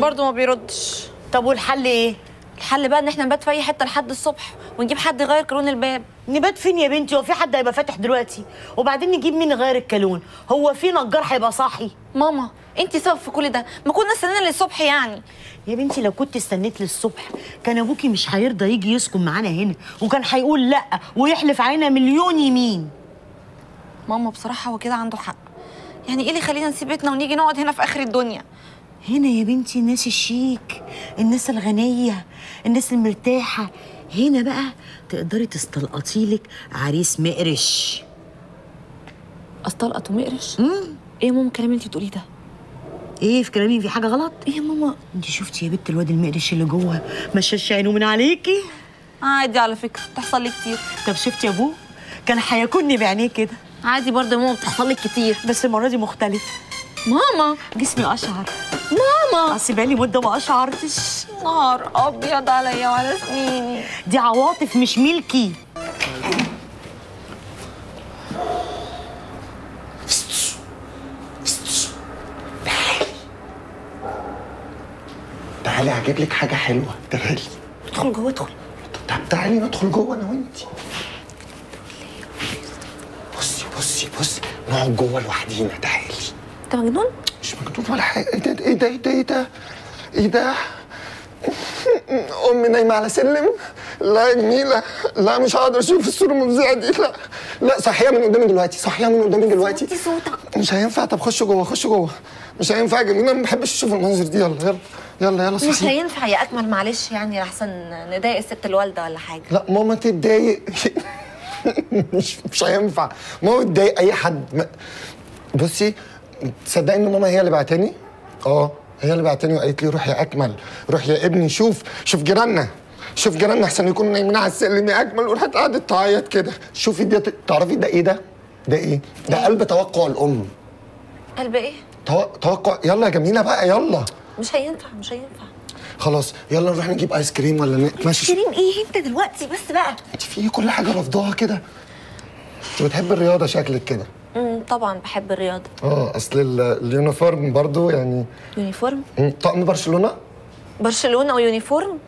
برضه ما بيردش. طب والحل إيه؟ الحل بقى إن إحنا نبات في أي حتة لحد الصبح ونجيب حد يغير كالون الباب. نبات فين يا بنتي؟ هو في حد هيبقى فاتح دلوقتي؟ وبعدين نجيب مين يغير الكالون هو في نجار هيبقى صاحي؟ ماما انت سبب في كل ده. ما كنا استنينا للصبح يعني. يا بنتي لو كنت استنيت للصبح كان أبوكي مش هيرضى يجي يسكن معانا هنا وكان هيقول لأ ويحلف علينا مليون يمين. ماما بصراحة هو كده عنده حق. يعني إيه اللي يخلينا نسيب بيتنا ونيجي نقعد هنا في آخر الدنيا؟ هنا يا بنتي الناس الشيك الناس الغنية الناس المرتاحة. هنا بقى تقدري تستلقطي لك عريس مقرش. استلقط ومقرش امم إيه يا ماما الكلام اللي انت بتقوليه ده؟ إيه في كلامي؟ في حاجة غلط؟ إيه يا ماما؟ انت شفتي يا بنت الواد المقرش اللي جوه ما شاش عينه من عليكي؟ عادي على فكرة بتحصل لي كتير. طب شفتي يا أبوه؟ كان هياكلني بعينيه كده. عادي برضه يا ماما بتحصل لي كتير. بس المرة دي مختلف ماما جسمي أشعر. ماما! اصل بقالي مدة ما اشعرتش نهار أبيض عليا وعلى سنيني. دي عواطف مش ملكي. تعالي هجيب لك حاجة حلوة. تعالي. ادخل جوه ادخل. طب تعالي ندخل جوه أنا وأنتي. بصي بصي بصي. نقعد جوه لوحدينا تعالي. انت مجنون؟ مش مكتوب ولا حاجة. إيه ده إيه ده إيه ده إيه ده؟ إيه ده؟ أمي نايمة على سلم. لا يا جميلة. لا مش هقدر أشوف الصورة المذيعة دي. لا لا صحيها من قدامي دلوقتي صحيها من قدامي دلوقتي. وطي صوتك. مش هينفع. طب خش جوه خش جوه. مش هينفع يا جميلة ما بحبش أشوف المنظر دي. يلا يلا يلا يلا مش صحيح هينفع يا أكمل معلش يعني لحسن نضايق الست الوالدة ولا حاجة. لا ماما تتضايق. مش مش هينفع. ماما تضايق أي حد. بصي تصدقي إن ماما هي اللي بعتني؟ آه هي اللي بعتني وقالت لي روح يا أكمل روح يا ابني شوف شوف جيراننا شوف جيراننا أحسن يكونوا نايمين على السلم يا أكمل وراحت قعدت تعيط كده. شوفي دي تعرفي ده إيه ده؟ ده إيه؟ ده قلب توقع الأم. قلب إيه؟ تو... توقع يلا يا جميلة بقى يلا. مش هينفع مش هينفع. خلاص يلا نروح نجيب آيس كريم ولا نتمشى كريم إيه؟ أنت دلوقتي بس بقى. أنت في إيه كل حاجة رافضاها كده. أنت بتحب الرياضة شكلك كده. امم طبعا بحب الرياضة. آه أصل ال- ال uniform برضو يعني uniform؟ طقم برشلونة؟ برشلونة و uniform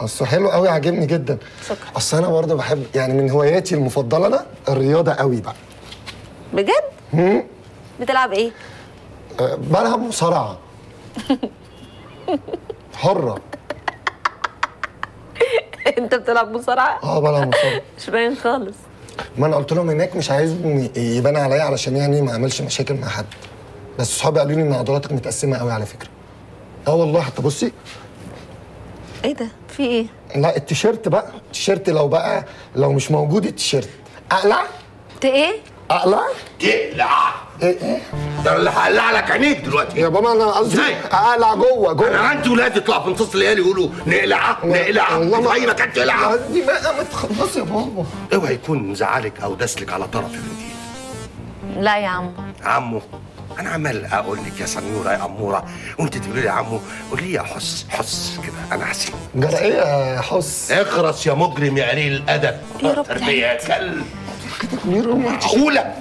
اصله حلو قوي عاجبني جدا. شكرا. أصل أنا برضو بحب يعني من هواياتي المفضلة أنا الرياضة قوي بقى. بجد؟ بتلعب إيه؟ أه بلعب مصارعة. حرة. أنت بتلعب مصارعة؟ آه بلعب مصارعة. مش باين خالص. ما أنا قلت لهم هناك مش عايزهم يبان عليا علشان يعني ما اعملش مشاكل مع حد. بس صحابي قالوا لي ان عضلاتك متقسمة قوي على فكرة. آه والله حتى بصي. إيه ده؟ في إيه؟ لا التيشيرت بقى. التيشيرت لو بقى لو مش موجود التيشيرت. اقلع. انت إيه؟ أقلع؟ تقلع. إيه إيه؟ ده اللي هقلع لك عينيك دلوقتي. يا بابا أنا قصدي؟ أقلع جوه أنا جوه عندي ولاد يطلعوا في نص الليالي يقولوا نقلع نقلع. والله في أي مكان تقلع؟ دي بقى ما تخلص يا بابا. اوعى يكون مزعلك أو داسلك على طرف بنتي لا يا عم عمو أنا عمال أقول لك يا سنيورة يا أمورة. وانت تقولي لي يا عمو قولي لي يا حس حس كده أنا حسين. جرى إيه يا حس؟ اخرس يا مجرم يا قليل الأدب. يا رب تربية يا كلب. معقولة؟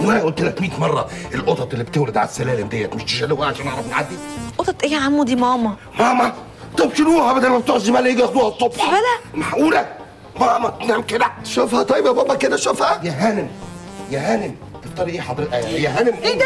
وأنا قلت لك 100 مرة القطط اللي بتولد على السلالم ديت مش تشيلوها عشان نعرف نعدي. قطط إيه يا عمو دي ماما؟ ماما طب شيلوها بدل ما بتوع الزباله يجي ياخدوها الصبح زبالة؟ معقولة؟ ماما تنام كده. شوفها طيب يا بابا كده شوفها. يا هانم يا هانم تفطري إيه حضرتك؟ يا هانم. إيه ده؟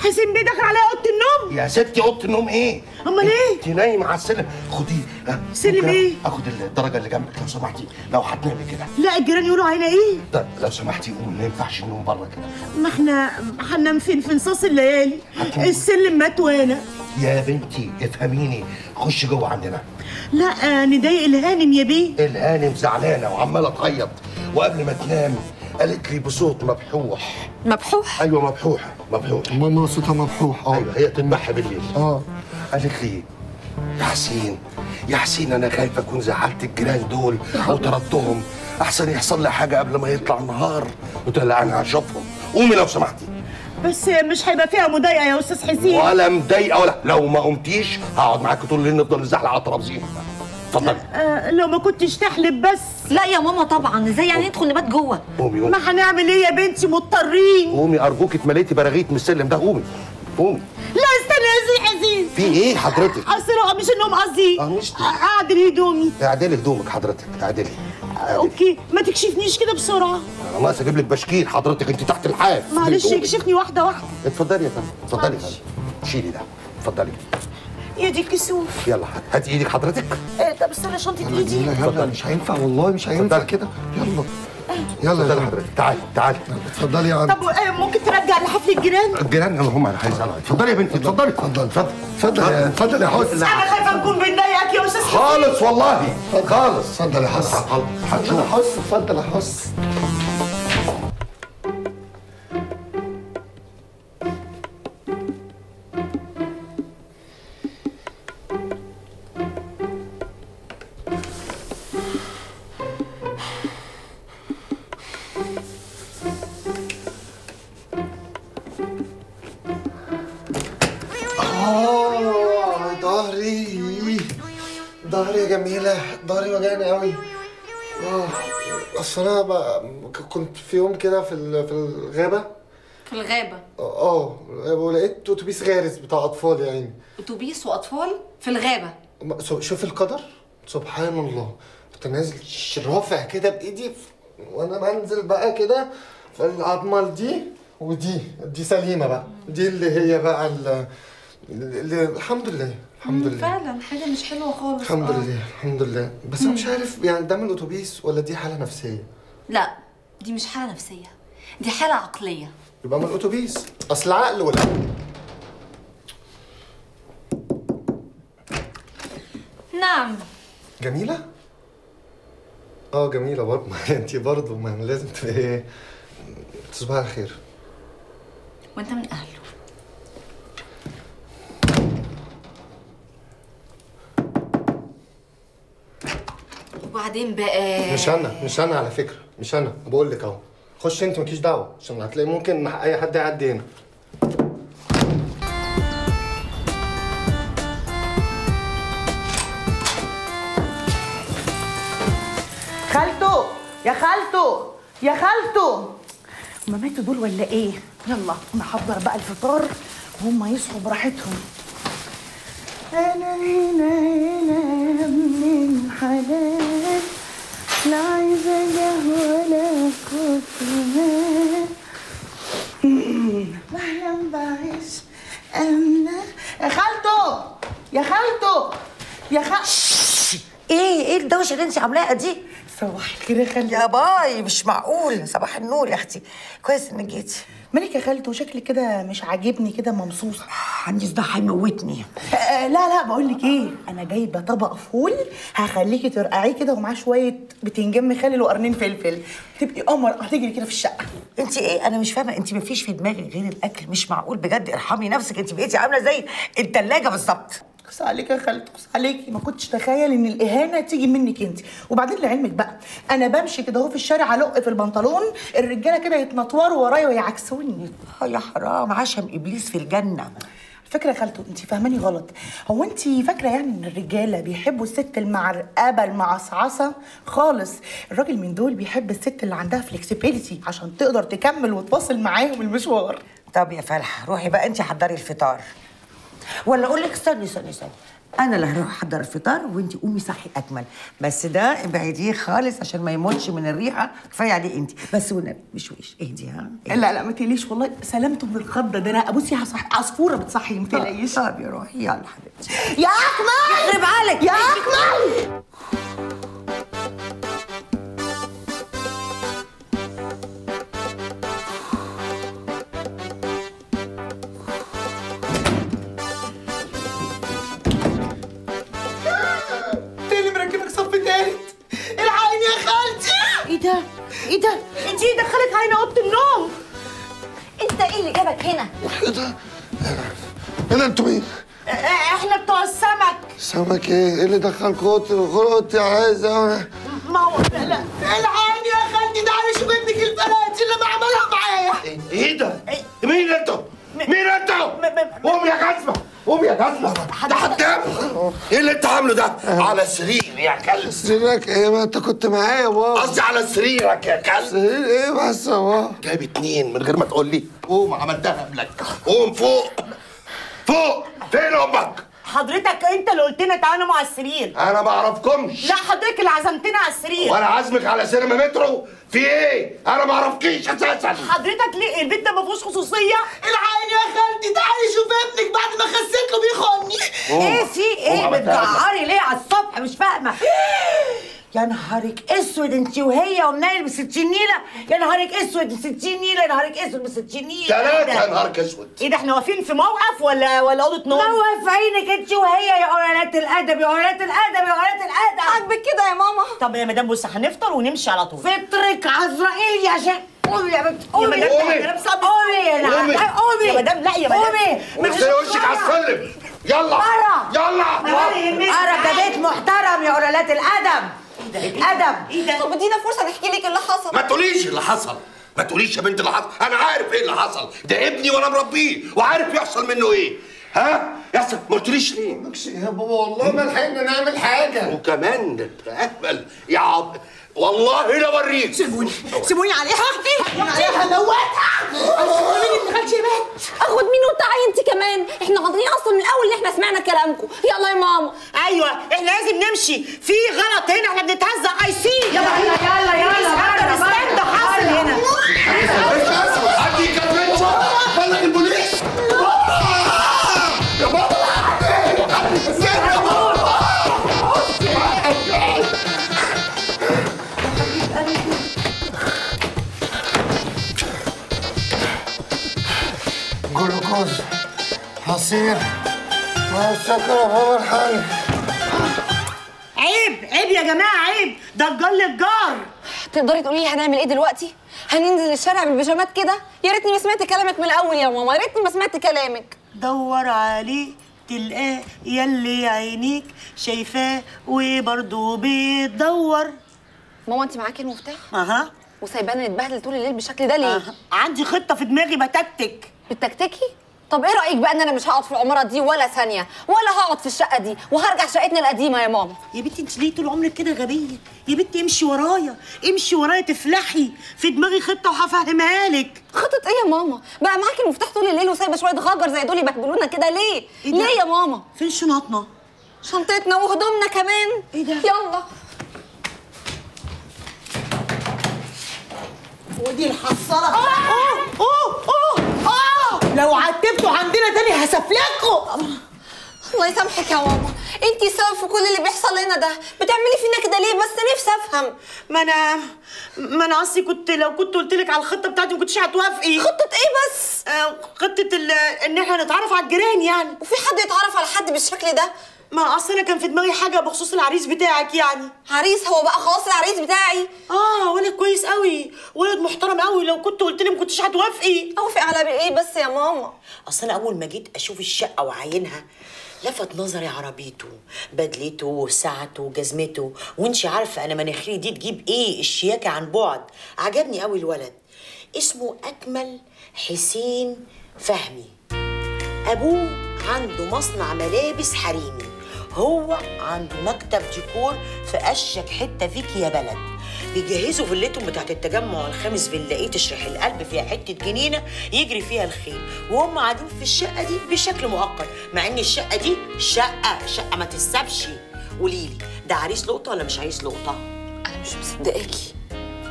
حسين بيه دخل عليا أوضة النوم؟ يا ستي أوضة النوم إيه؟ أمال إيه؟ أنت نايمة على السلم. خدي ها، سلم إيه؟ آخد الدرجة اللي جنبك لو سمحتي. لو هتنامي كده. لا الجيران يقولوا علينا إيه؟ طب لو سمحتي قومي ما ينفعش النوم بره كده. ما إحنا هننام فين؟ في نصاص الليالي. السلم مات وأنا. يا بنتي افهميني. خش جوه عندنا. لا آه، نضايق الهانم يا بيه. الهانم زعلانة وعمالة تعيط وقبل ما تنام قالت لي بصوت مبحوح. مبحوح؟ أيوه مبحوح مبحوح. ماما صوتها مبحوح. آه. أيوه هي تنبح بالليل. آه. قالت لي يا حسين يا حسين أنا خايف أكون زعلت الجيران دول أو طردتهم. أحسن يحصل لي حاجة قبل ما يطلع النهار. قلت لها لا أنا هشوفهم. قومي لو سمحتي. بس مش هيبقى فيها مضايقة يا أستاذ حسين. ولا مضايقة ولا. لو ما قمتيش هقعد معاكي طول الليل نفضل نزحلق على الترابيزين اتفضلي آه لو ما كنتش تحلب بس. لا يا ماما طبعا إزاي يعني ندخل نبات جوه؟ قومي قومي. ما هنعمل إيه يا بنتي؟ مضطرين. قومي أرجوك اتمليتي براغيث من السلم ده قومي. قومي. لا استنى يا أستاذ حسين في إيه؟ حضرتك. أصل مش النوم قصدي. آه مش اعدل هدومي. اعدلي هدومك حضرتك اعدلي. Okay. ما تكشفنيش كده بسرعة. أنا ناقص أجيب لك بشكير حضرتك أنت تحت اللحاف. معلش. اكشفني واحدة واحدة. اتفضلي يا فندم اتفضلي يا فندم. شيلي ده اتفضلي. يا دي كسوف يلا هاتي إيدك حضرتك. إيه، طب استنى شنطه ايدي لا يلا مش هينفع والله مش هينفع اتفضلي. كده. يلا. يلا اتفضلي يلا حضرتك. تعالي تعالي اتفضلي يا عم. طب آه، ممكن ترجع لحفل الجيران؟ الجيران اللي هم اللي هيسالوا اتفضلي يا بنتي اتفضلي. اتفضل اتفضل اتفضل يا اتفضل يا حسن أنا خايفة نكون بنضايقك يا أستاذ. خالص والله. خالص. اتفضل يا حسن. اتفضل يا حسن اتفضل يا حسن. اصل أنا بقى كنت في يوم كده في ال- في الغابة. في الغابة. آه ولقيت أتوبيس غارز بتاع أطفال يعني. أتوبيس وأطفال في الغابة. شوف القدر. سبحان الله. كنت نازل رافع كده بإيدي وأنا بنزل بقى كده فالعظمه دي ودي دي سليمة بقى. دي اللي هي بقى ال- اللي الحمد لله. الحمد لله. فعلا حاجة مش حلوة خالص. الحمد آه. لله الحمد لله. بس أنا مش عارف يعني ده من الاتوبيس ولا دي حالة نفسية؟ لا دي مش حالة نفسية. دي حالة عقلية. يبقى من الاتوبيس أصل العقل ولا نعم. جميلة؟ آه جميلة برضه. ما انت برضه ما لازم تبقى إيه تصبحي على خير. وأنت من أهله. وبعدين بقى مش أنا مش أنا على فكرة مش أنا بقول لك أهو. خش أنت مالكيش دعوة عشان هتلاقي ممكن أي حد يعدي هنا. خالته يا خالته يا خالته هما ماتوا دول ولا إيه؟ يلا أنا هحضر بقى الفطار وهم يصحوا براحتهم. أنا هنا هنا يا ابن الحلال لا عايزه قهوه ولا كوفي بحلم بعيش امنه يا خالته يا خالته يا خالته إيه إيه الدوشه اللي انت عاملاها دي صباح الخير يا خالته يا باي مش معقول صباح النور يا أختي كويس انك جيتي مالك يا خالته شكلك كده مش عاجبني كده ممصوصه عندي صداع هيموتني. آه لا لا بقول لك إيه أنا جايبة طبق فول هخليكي ترقعيه كده ومعاه شوية بتنجان مخلل وقرنين فلفل. تبقي قمر هتجري كده في الشقة. انت إيه؟ أنا مش فاهمة انت مفيش في دماغك غير الأكل مش معقول؟ بجد ارحمي نفسك انت بقيتي عاملة زي التلاجة بالظبط. قص عليك يا خالته قص عليكي. ما كنتش تخيل إن الإهانة تيجي منك أنت. وبعدين لعلمك بقى أنا بمشي كده أهو في الشارع الق في البنطلون الرجالة كده يتنطوروا ورايا ويعكسوني. يا حرام عشم إبليس في الجنة. فاكرة يا خالته أنت فاهماني غلط؟ هو أنت فاكرة يعني إن الرجالة بيحبوا الست المعرقبة المعصعصة؟ خالص. الراجل من دول بيحب الست اللي عندها فلكسبيليتي عشان تقدر تكمل وتواصل معاهم المشوار. طب يا فلح روحي بقى أنت حضري الفطار. ولا أقول لك استني استني استني. أنا اللي هروح أحضر الفطار وانت قومي صحي اكمل بس ده ابعديه خالص عشان ما يموتش من الريحة. كفاية عليه انت. بس والنبي بشويش اهدي ها؟ اهدي. لا لا ما تقليش والله. سلامته من الخضه ده. أنا ابوسي هصح عصفورة بتصحي ما تقلقيش. طب يا روحي. يلا حبيبتي. يا أكمل! يخرب عليك. يا أكمل! ده إيه ده انت إيه دخلك عين اوضه النوم أنت إيه اللي جابك هنا إيه ده؟ إيه ده أنتوا مين؟ إحنا بتوع السمك سمك إيه؟ إيه اللي دخلكوا اوضتي اوضتي عايزه ما هو لا لا العين يا خالتي ده على ابنك البنات اللي ما عملها معايا إيه ده؟ مين أنتوا؟ مين أنتوا؟ قوم يا جزمة قوم يا جزمة ده حدام إيه اللي انت عامله ده؟ على سرير يا كلب. سريرك إيه؟ ما انت كنت معايا يا بابا. قصدي على سريرك يا كلب. سرير إيه بس يا بابا؟ جايب اتنين من غير ما تقول لي. قوم عملتها قبلك قوم فوق. فوق فين أمك؟ حضرتك انت اللي قلت لنا تعالى نام على السرير. أنا ما اعرفكمش. لا حضرتك اللي عزمتنا على السرير. وأنا عازمك على سينما مترو. في إيه؟ أنا ما اعرفكيش أساسا. حضرتك ليه البيت ده ما فيهوش خصوصية؟ العين يا خالتي تعالي شوف ابنك بعد ما خسيت له بيخوني. إيه في إيه. بتجعري ليه على الصبح؟ مش فاهمة. يا نهارك أسود أنت وهي ومنيل ب 60 نيلة. يا نهارك أسود ب 60 نيلة يا نهارك أسود ب 60 نيلة. ثلاثة يا؟ نهارك أسود. إيه ده إحنا واقفين في موقف ولا ولا أوضة نوم؟ موقف عينك أنت وهي يا قرارات الأدب يا قرارات الأدب يا قرارات الأدب. عاجبك كده يا ماما. طب يا مدام بص هنفطر ونمشي على طول. فطرك عزرائيل يا شيخ. قومي يا بنت قومي. مدام، قومي. قومي. قومي يا نعم. قومي. قومي. يا مدام لا يا مدام. قومي. اغسلي وشك على السلم. يلا. مرة. يلا. أرى ده بيت محترم يا قرالات الأدب الأدب. إيه ده؟ طب ادينا فرصة نحكي لك اللي حصل. ما تقوليش اللي حصل. ما تقوليش يا بنت اللي حصل. أنا عارف إيه اللي حصل. ده ابني وأنا مربيه. وعارف يحصل منه إيه. ها؟ يحصل. ما قلتليش ليه؟ يا بابا والله ما لحقنا نعمل حاجة. وكمان أهبل. يا عب والله لا اوريك سيبوني سيبوني عليها. عليها. سيبوني ابن خالتي مات اخد مين وتعي أنت كمان. إحنا غاضبين أصلا من الأول إن إحنا سمعنا كلامكم. يلا يا ماما. أيوة إحنا لازم نمشي. في غلط هنا إحنا بنتهزق أي سي يلا يلا يلا بره، استنى ده حاصل هنا. جلوكوز عصير ما السكر الحقني عيب عيب يا جماعة عيب. ده الجار للجار. تقدري تقولي لي هنعمل إيه دلوقتي؟ هننزل الشارع بالبيجامات كده؟ يا ريتني ما سمعت كلامك من الأول يا ماما يا ريتني ما سمعت كلامك. دور عليه تلقاه يلي عينيك شايفاه وبرضه بتدور ماما انت معاكي المفتاح؟ أها. وسايبانا نتبهدل طول الليل بالشكل ده ليه؟ أها. عندي خطة في دماغي بتكتك. بتكتكي؟ طب إيه رأيك بقى ان أنا مش هقعد في العمارة دي ولا ثانية؟ ولا هقعد في الشقة دي؟ وهرجع شقتنا القديمة يا ماما. يا بنتي انت ليه طول عمرك كده غبية؟ يا بنتي امشي ورايا. امشي ورايا تفلحي. في دماغي خطة وهفهمها لك خطة إيه يا ماما؟ بقى معاكي المفتاح طول الليل وسايبة شوية غجر زي دول يبهدلونا كده ليه؟ إيه؟ ليه يا ماما؟ فين شنطنا؟ شنطتنا وهدومنا كمان. إيه ده؟ يلا. ودي الحصالة اوه اوه اوه آه لو عندنا تاني هسفلكوا الله يسامحك يا ماما انتي السبب في كل اللي بيحصل لنا ده. بتعملي فينا كده ليه بس؟ نفسي أفهم. ما أنا ما أنا اصلي كنت لو كنت قلت لك على الخطة بتاعتي ما كنتش هتوافقي. خطة إيه بس؟ آه، ال- إن إحنا نتعرف على الجيران يعني. وفي حد يتعرف على حد بالشكل ده؟ ما أصل أنا كان في دماغي حاجة بخصوص العريس بتاعك يعني. عريس هو بقى خلاص العريس بتاعي. آه ولد كويس قوي ولد محترم قوي لو كنت قلت لي ما كنتش هتوافقي. أوافق على بإيه بس يا ماما؟ أصل أنا أول ما جيت أشوف الشقة وعينها لفت نظري عربيته بدلته ساعته جزمته وإنتي عارفة أنا مناخيري دي تجيب إيه؟ الشياكة عن بعد. عجبني قوي الولد. اسمه أكمل حسين فهمي. أبوه عنده مصنع ملابس حريمي. هو عنده مكتب ديكور في اشك حتة فيك يا بلد. بيجهزوا فيلتهم بتاعت التجمع الخامس فيلا إيه تشرح القلب فيها حتة جنينة يجري فيها الخيل. وهم قاعدين في الشقة دي بشكل مؤقت مع إن الشقة دي شقة شقة ما تسابش قولي لي ده عريس لقطة ولا مش عريس لقطة؟ أنا مش مصدقاكي.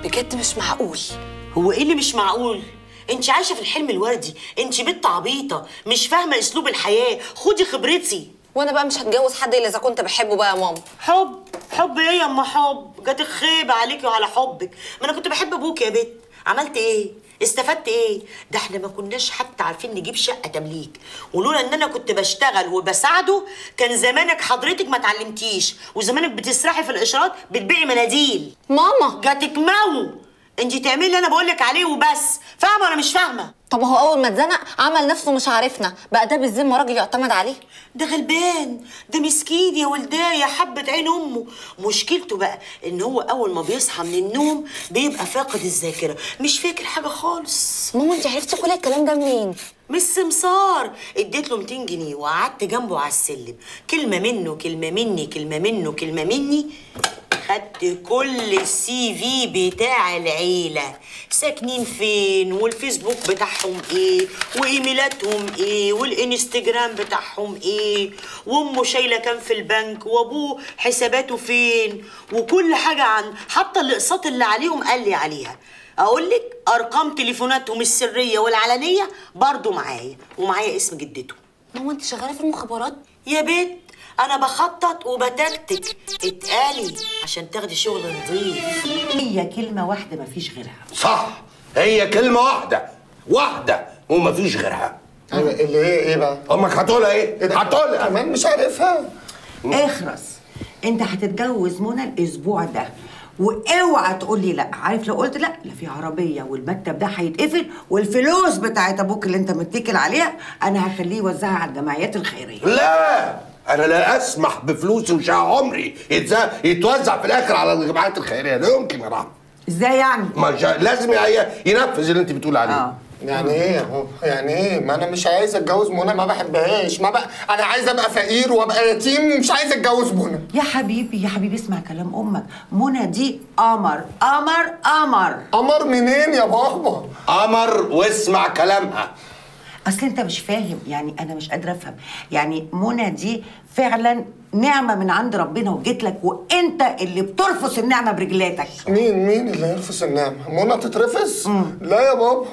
بجد مش معقول. هو إيه اللي مش معقول؟ أنت عايشة في الحلم الوردي أنت بنت عبيطة مش فاهمة أسلوب الحياة. خدي خبرتي. وأنا بقى مش هتجوز حد إلا إذا كنت بحبه بقى يا ماما. حب حب إيه يا أما حب؟ جات الخيبة عليكي وعلى حبك. ما أنا كنت بحب أبوك يا بت عملت إيه؟ استفدت إيه؟ ده إحنا ما كناش حتى عارفين نجيب شقة تمليك. ولولا إن أنا كنت بشتغل وبساعده كان زمانك حضرتك ما اتعلمتيش. وزمانك بتسرحي في الاشارات بتبيعي مناديل. ماما. جاتك مو انت تعملي اللي أنا بقولك عليه وبس. فاهمة ولا مش فاهمة؟ طب هو اول ما اتزنق عمل نفسه مش عارفنا. بقى ده بالذمة راجل يعتمد عليه. ده غلبان. ده مسكين يا ولداه يا حبة عين أمه. مشكلته بقى إن هو أول ما بيصحى من النوم بيبقى فاقد الذاكرة. مش فاكر حاجة خالص. ماما انت عرفتي كل الكلام ده منين؟ مش سمسار. اديت له 200 جنيه وقعدت جنبه على السلم. كلمة منه كلمة مني كلمة منه كلمة مني. خدت كل السي في بتاع العيلة. ساكنين فين؟ والفيسبوك بتاعهم إيه؟ وإيميلاتهم إيه؟ والإنستجرام بتاعهم إيه؟ وأمه شايلة كام في البنك؟ وأبوه حساباته فين؟ وكل حاجة عن حتى الأقساط اللي عليهم قال لي عليها. أقول لك أرقام تليفوناتهم السرية والعلنية برضو معايا ومعايا اسم جدته. ماما أنت شغالة في المخابرات؟ يا بنت أنا بخطط وبتكتك اتقالي عشان تاخدي شغل نظيف. هي كلمة واحدة مفيش غيرها. صح. هي كلمة واحدة. واحدة ومفيش غيرها. أيوه اللي هي إيه بقى؟ أمك هتقولها إيه؟ هتقولها. كمان مش عارفها. اخرس أنت هتتجوز منى الأسبوع ده. وأوعى تقول لي لا. عارف لو قلت لا؟ لا في عربية والمكتب ده هيتقفل والفلوس بتاعت أبوك اللي أنت متكل عليها أنا هخليه يوزعها على الجمعيات الخيرية. لا! أنا لا اسمح بفلوسي وشقى عمري يتوزع في الآخر على الجمعيات الخيرية. لا يمكن يا رحمه إزاي يعني؟ ما جا- لازم ينفذ اللي انت بتقول عليه. آه. يعني إيه؟ يعني إيه؟ ما أنا مش عايز اتجوز منى ما بحبهاش. ما بقى أنا عايز ابقى فقير وابقى يتيم ومش عايز اتجوز منى. يا حبيبي يا حبيبي اسمع كلام أمك. منى دي قمر. قمر قمر. قمر منين يا بابا؟ قمر واسمع كلامها. اصل انت مش فاهم. يعني أنا مش قادرة افهم. يعني منى دي فعلا نعمة من عند ربنا وجيت لك وأنت اللي بترفس النعمة برجلاتك. مين مين اللي يرفس النعمة؟ منى تترفس؟ لا يا بابا.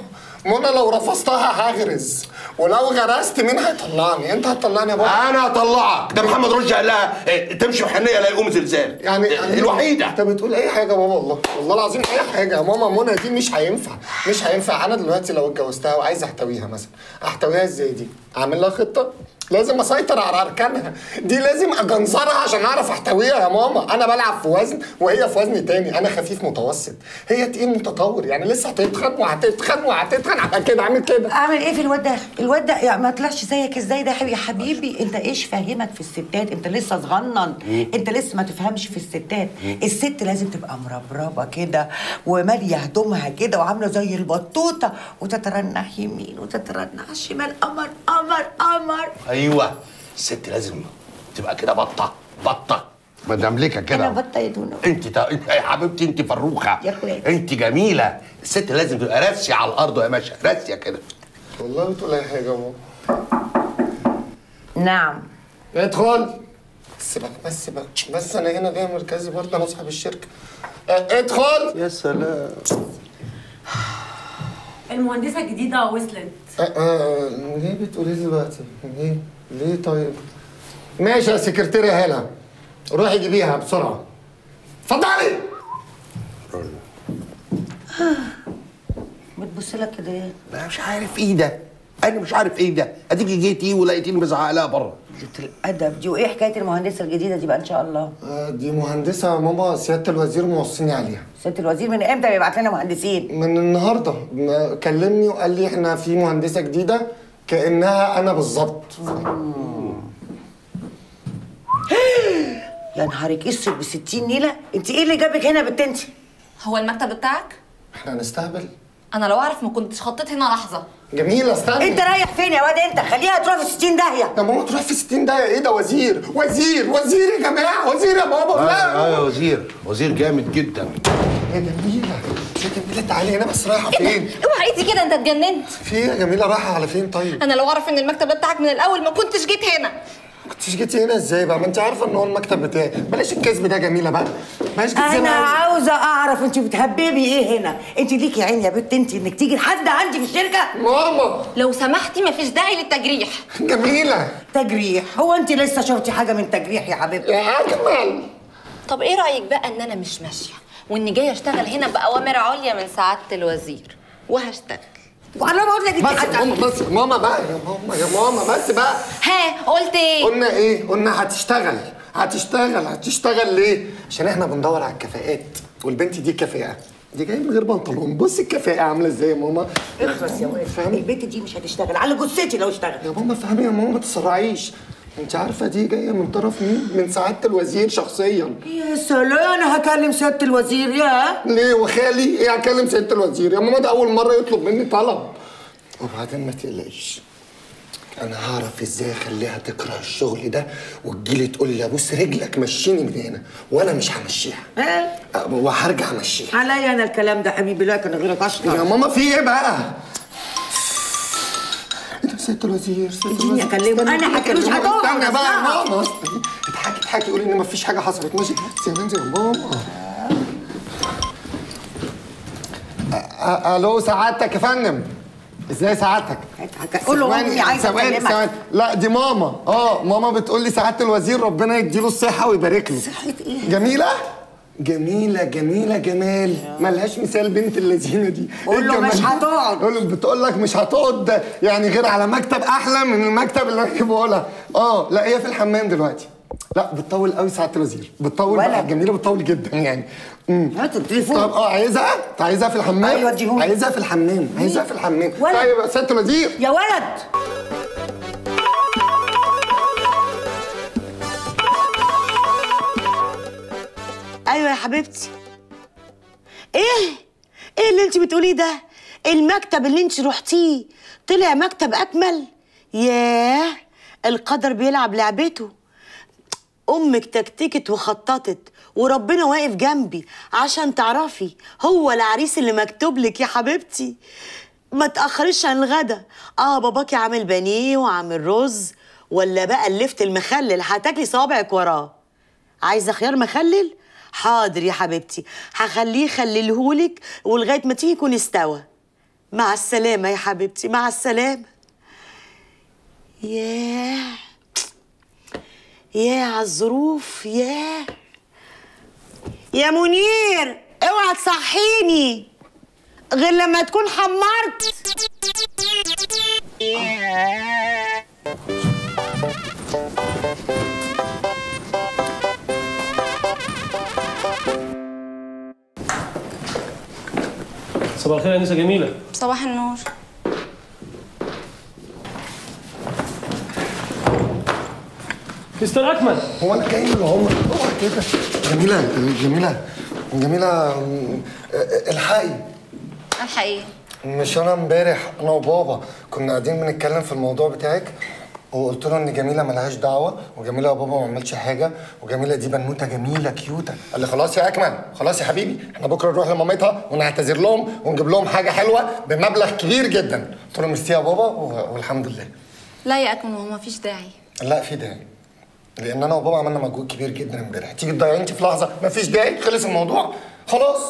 منى لو رفضتها هغرز ولو غرست مين هيطلعني؟ أنت هتطلعني يا بابا؟ أنا هطلعك. ده محمد رشدي قال لها إيه، تمشي محنيه لا يقوم زلزال. يعني الوحيدة. أنت بتقول أي حاجة يا بابا والله. والله العظيم أي حاجة يا ماما. منى دي مش هينفع مش هينفع. أنا دلوقتي لو اتجوزتها وعايز أحتويها مثلا أحتويها إزاي دي؟ أعمل لها خطة؟ لازم أسيطر على أركانها. دي لازم أجنزرها عشان أعرف أحتويها يا ماما. أنا بلعب في وزن وهي في وزن تاني. أنا خفيف متوسط. هي تقيل متطور. يعني لسه هتتخن وهتتخن وهتتخن. هبقى كده عامل كده. أعمل إيه في الواد ده؟ الواد ده يعني ما طلعش زيك إزاي. ده يا حبيبي يا حبيبي أنت إيش فاهمك في الستات؟ أنت لسه صغنن. أنت لسه ما تفهمش في الستات. الست لازم تبقى مربربة كده ومالية هدومها كده وعاملة زي البطوطة. وتترنح يمين وتترنح شمال. قمر قمر قمر. أيوه. الست لازم تبقى كده بطة بطة. مدملكه كده. أنا بطة يا دونو أنت تا... أنت يا حبيبتي أنت فروخة. يا اخويا. أنت جميلة. الست لازم تبقى راسية على الأرض يا باشا راسية كده. والله بتقول أي حاجة يا ماما. نعم. ادخل بس بقى بس بقى بس أنا هنا جاي مركزي برضه أنا صاحب الشركة. ادخل يا سلام. المهندسة الجديدة وصلت. آه، آه، ليه بتقولي لي دلوقتي؟ ليه؟ ليه طيب؟ ماشي يا سكرتيرة هالة. روحي جيبيها بسرعة. اتفضلي! بتبص لك كده. إيه أنا مش عارف إيه ده. أنا مش عارف إيه ده. أديكي جيتي ولقيتيني بزعق لها بره قلة الأدب. دي وإيه حكاية المهندسة الجديدة دي بقى إن شاء الله؟ آه، دي مهندسة يا ماما سيادة الوزير موصيني عليها. ست الوزير من إمتى بيبعت لنا مهندسين؟ من النهاردة. كلمني وقال لي إحنا في مهندسة جديدة كأنها أنا بالظبط. يا نهارك أسود ب 60 نيلة. أنت إيه اللي جابك هنا بنت أنت؟ هو المكتب بتاعك؟ إحنا هنستهبل أنا لو أعرف ما كنتش خطيت هنا لحظة. جميلة استنى انت رايح فين يا واد؟ انت خليها تروح في 60 داهية. يا ماما تروح في 60 دقيقة إيه ده وزير؟ وزير وزير يا جماعة وزير يا بابا لا. يا وزير. وزير جامد جدا. يا جميلة يا جميلة تعالي هنا بس رايحة فين؟ اوعى ايدي كده انت اتجننت. في إيه يا جميلة؟ رايحة على فين طيب؟ أنا لو اعرف إن المكتب ده بتاعك من الأول ما كنتش جيت هنا. كنتش جيتي هنا إزاي بقى؟ ما انت عارفة ان هو المكتب بتاعي، بلاش الكذب ده يا جميلة بقى. بلاش كذب أنا عاوزة أعرف أنت بتهببي إيه هنا؟ أنت ليكي عين يا بنت أنت إنك تيجي لحد عندي في الشركة؟ ماما. لو سمحتي مفيش داعي للتجريح. جميلة. تجريح؟ هو أنت لسه شفتي حاجة من تجريح يا حبيبتي؟ يا أجمل. طب إيه رأيك بقى إن أنا مش ماشية؟ وإني جاية أشتغل هنا بأوامر عليا من سعادة الوزير. وهشتغل. وأنا بقول لك بس ماما بس يا ماما بقى يا ماما يا ماما بس بقى. ها قلت إيه؟ قلنا إيه؟ قلنا هتشتغل. هتشتغل هتشتغل ليه؟ عشان إحنا بندور على الكفاءات والبنت دي كفاءة دي جاية من غير بنطلون. بص الكفاءة عاملة إزاي يا ماما؟ اخلص يا فاهمة؟ البنت دي مش هتشتغل. على جثتي لو اشتغل يا ماما فهمي يا ماما؟ ما تسرعيش. انت عارفة دي جاية من طرف مين؟ من سعادة الوزير شخصيا. يا سلام أنا هكلم سيادة الوزير يا. ليه وخالي؟ إيه هكلم سيادة الوزير؟ يا ماما ده أول مرة يطلب مني طلب. وبعدين ما تقلقيش أنا هعرف إزاي أخليها تكره الشغل ده وتجيلي تقول لي أبوس رجلك مشيني من هنا وأنا مش همشيها. ها أه، وهرجع أمشيها. عليا أنا الكلام ده حبيبي لا كان غيرك يا اشطر ماما في إيه بقى؟ ست الوزير ست الوزير أنا استنى، هكلمه. استنى بقى. يا. ماما اضحكي اضحكي. قولي إن مفيش حاجة حصلت. ماشي. سيبي انت يا ماما ألو سعادتك يا فندم. إزاي سعادتك؟ قول له امي عايزة ثواني، ثواني. لا دي ماما. آه ماما بتقول لي سعادة الوزير ربنا يديله الصحة ويبارك له صحة إيه؟ جميلة؟ جميلة جميلة جمال. ملهاش مثال بنت اللذينة دي. قول إيه له مش؟ هتقعد. قول له بتقول لك مش هتقعد. يعني غير على مكتب أحلى من المكتب اللي أنا جايبه لها آه لا هي في الحمام دلوقتي. لا بتطول قوي سعاده الوزير. بتطول بقى. جميلة بتطول جدا يعني. امم هات التليفون. طب آه عايزها؟ عايزها في الحمام؟ اديهولي. عايزها في الحمام عايزها في الحمام. طيب يا سياده الوزير. يا ولد. أيوه يا حبيبتي. إيه؟ إيه اللي انت بتقوليه ده؟ المكتب اللي انت رحتيه طلع مكتب أكمل. ياه القدر بيلعب لعبته. أمك تكتكت وخططت وربنا واقف جنبي عشان تعرفي هو العريس اللي مكتوب لك يا حبيبتي. ما تأخريش عن الغدا. آه باباكي عامل بانيه وعامل رز ولا بقى اللفت المخلل؟ هتاكلي صوابعك وراه. عايزة خيار مخلل؟ حاضر يا حبيبتي. هخليه يخللهولك ولغاية ما تيجي يكون استوى. مع السلامة يا حبيبتي مع السلامة. ياه. يا على الظروف ياه. يا منير اوعى تصحيني. غير لما تكون حمرت. صباح الخير يا انسه جميلة. صباح النور. مستر أكمل. هو أنا جاي من العمر اوعى كده جميلة جميلة جميلة م- الحقي الحقيقة مش أنا امبارح أنا وبابا كنا قاعدين بنتكلم في الموضوع بتاعك. وقلت له إن جميلة ملهاش دعوة وجميلة يا بابا ما عملش حاجة وجميلة دي بنوتة جميلة كيوته قال لي خلاص يا أكمل خلاص يا حبيبي إحنا بكرة نروح لمامتها ونعتذر لهم ونجيب لهم حاجة حلوة بمبلغ كبير جدا. قلت له ميرسي يا بابا والحمد لله. لا يا أكمل هو مفيش داعي. لا في داعي. لأن أنا وبابا عملنا مجهود كبير جدا امبارح. تيجي تضيعي أنت في لحظة مفيش داعي خلص الموضوع. خلاص.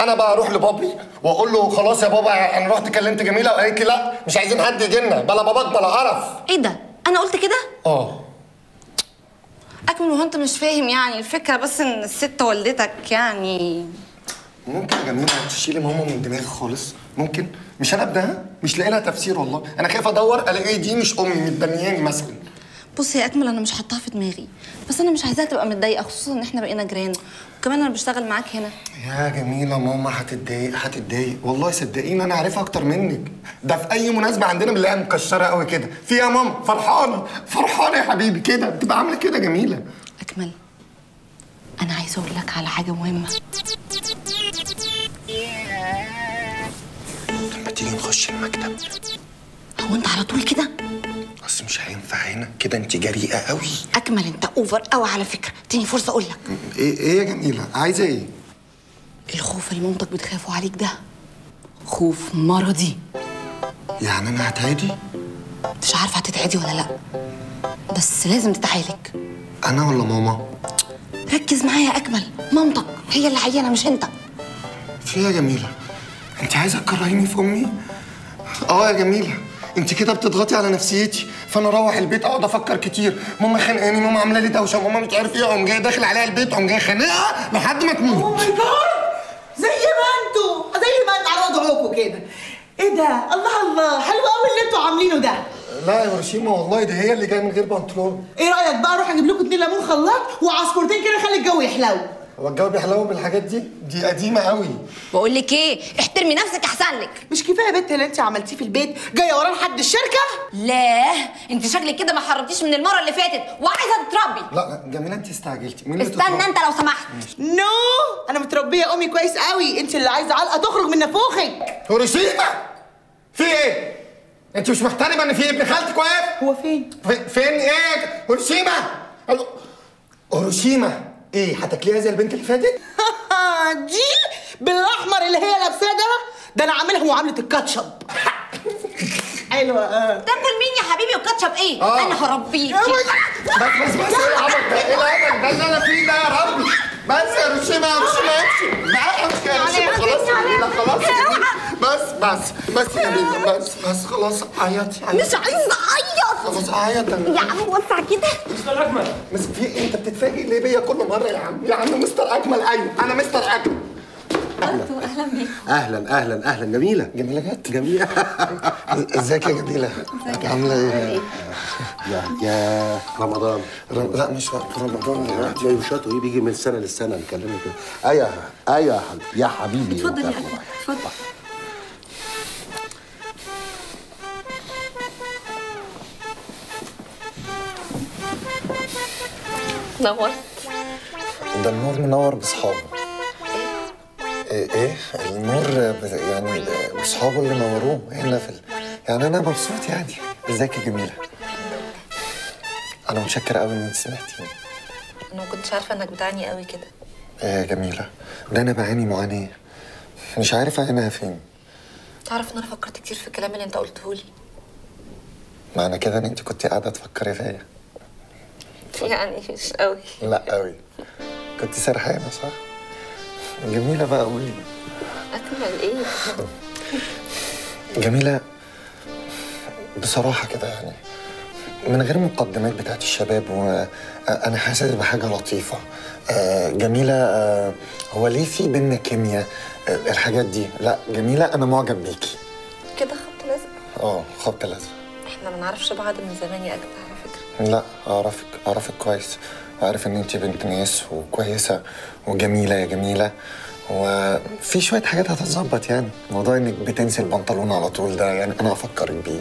أنا بقى أروح لبابي وأقول له خلاص يا بابا أنا رحت كلمت جميلة وقالت لي لا مش عايزين حد يجي لنا بلا باباك بلا قرف إيه ده؟ أنا قلت كده؟ آه. أكمل هو أنت مش فاهم يعني الفكرة بس إن الست والدتك يعني ممكن يا جميله تشيلي ماما من دماغي خالص؟ ممكن؟ مش أنا ابنها مش لاقي لها تفسير والله. أنا خايف أدور ألاقي دي مش أمي متبنياني مثلا. بص يا أكمل أنا مش حاطاها في دماغي. بس أنا مش عايزاها تبقى متضايقة خصوصا إن إحنا بقينا جيران. وكمان أنا بشتغل معاك هنا. يا جميلة ماما هتتضايق هتتضايق. والله صدقيني أنا عارفها أكتر منك. ده في أي مناسبة عندنا بنلاقيها مكشرة قوي كده. في يا ماما فرحانة فرحانة يا حبيبي. كده بتبقى عاملة كده جميلة. أكمل. أنا عايزة أقول لك على حاجة مهمة. لما تيجي نخش المكتب. هو أنت على طول كده؟ بس مش هينفع هنا. كده انت جريئة قوي. أكمل أنت أوفر قوي على فكرة. اديني فرصة أقول لك. إيه إيه يا جميلة؟ عايزة إيه؟ الخوف اللي مامتك بتخافوا عليك ده خوف مرضي. يعني أنا هتعدي؟ مش عارفة هتتعدي ولا لأ. بس لازم تتعالج. أنا ولا ماما؟ ركز معايا يا أكمل مامتك هي اللي عيانة مش أنت. في إيه يا جميلة؟ أنت عايزة تكرهيني في أمي؟ آه يا جميلة. انت كده بتضغطي على نفسيتي فأنا أروح البيت أقعد أفكر كتير. ماما خانقاني ماما عاملة لي دوشة ماما مش عارف إيه اقوم جاي داخل عليها البيت اقوم جاي خانقها لحد ما تموت. ماي جاد زي ما أنتوا زي ما أنتوا على وضعكم كده. إيه ده؟ الله الله حلو قوي اللي أنتوا عاملينه ده. لا يا رشيمة والله دي هي اللي جاية من غير بنطلون. إيه رأيك بقى أروح أجيب لكم اتنين ليمون خلاط وعصفورتين كده خلي الجو يحلو؟ هو الجو بيحلو بالحاجات دي؟ دي قديمة قوي. بقول لك إيه؟ احترمي نفسك أحسن لك. مش كفاية يا بنت اللي انت عملتيه في البيت جاية ورا لحد الشركة؟ لا انت شكلك كده ما حرمتيش من المرة اللي فاتت وعايزة تتربي. لا لا جميلة انت استعجلتي. مين اللي استنى؟ انت لو سمحت. نو! أنا متربية امي كويس قوي. انت اللي عايزة علقة تخرج من نافوخك هيروشيما! في إيه؟ انت مش محترمة ان في ابن خالتك واقف؟ هو فين؟ في- فين إيه؟ هيروشيما! ألو هيروشيما! إيه هتاكليها زي البنت اللي فاتت؟ دي بالأحمر اللي هي لابساه ده؟ ده أنا عاملها معامله الكاتشب. حلوة آه. تاكل مين يا حبيبي وكاتشب إيه؟ آه. أنا هربيك بس بس بس إيه العبط ده؟ إيه العبط ده؟ اللي أنا فيه ده يا ربي بس يا هيروشيما يا هيروشيما امشي لا امشي يا خلاص يا جميلة خلاص يا جميلة بس بس بس يا جميلة بس بس خلاص عيطي عيطي مش عايزه أعيط. خلاص عيط أنا يا عم وسع كده. مستر أكمل. بس في إيه؟ أنت بتتفاجئ ليه بيا كل مرة يا عم؟ يا عم مستر أكمل أيوه أنا مستر أكمل. أهلا. أهلا أهلا جميلة. جميلة جت جميلة. إزيك يا جميلة؟ عاملة إيه؟ يا يا رمضان. رم- لا مش وقت رمضان. دلوقتي جاي وشاطه إيه بيجي من سنة للسنة نكلمه كده. أيوه أيوه يا حبيبي يا حبيبي. اتفضل يا. اكمل اتفضل. نورت ده النور منور بأصحابه. إيه النور يعني باصحابه اللي نوروه هنا في ال... يعني أنا مبسوط يعني. ازيك يا جميلة؟ أنا متشكر قوي ان انت سمعتيني. أنا ما كنتش عارفة انك بتعاني قوي كده. إيه يا جميلة؟ ده أنا بعاني معاناة. مش عارف اعينها فين. تعرف ان أنا فكرت كتير في الكلام اللي انت قلته لي. معنى كده ان انت كنت قاعدة تفكري فيا. يعني مش قوي. لا قوي. كنت سرحانة صح؟ جميلة بقى قولي. اكمل إيه؟ جميلة بصراحة كده يعني من غير مقدمات بتاعت الشباب وأنا حاسس بحاجة لطيفة. آه، جميلة آه، هو ليه في بينا كيمياء؟ آه، الحاجات دي. لا جميلة أنا معجب بيكي. كده خبط لازق؟ آه خبط لازم إحنا ما نعرفش بعض من زمان يا أجدع على فكرة. لا أعرفك أعرفك كويس. وعارف إن أنت بنت ناس وكويسة. وجميلة يا جميلة. وفي شوية حاجات هتتظبط يعني. موضوع إنك بتنسي البنطلون على طول ده يعني أنا أفكرك بيه.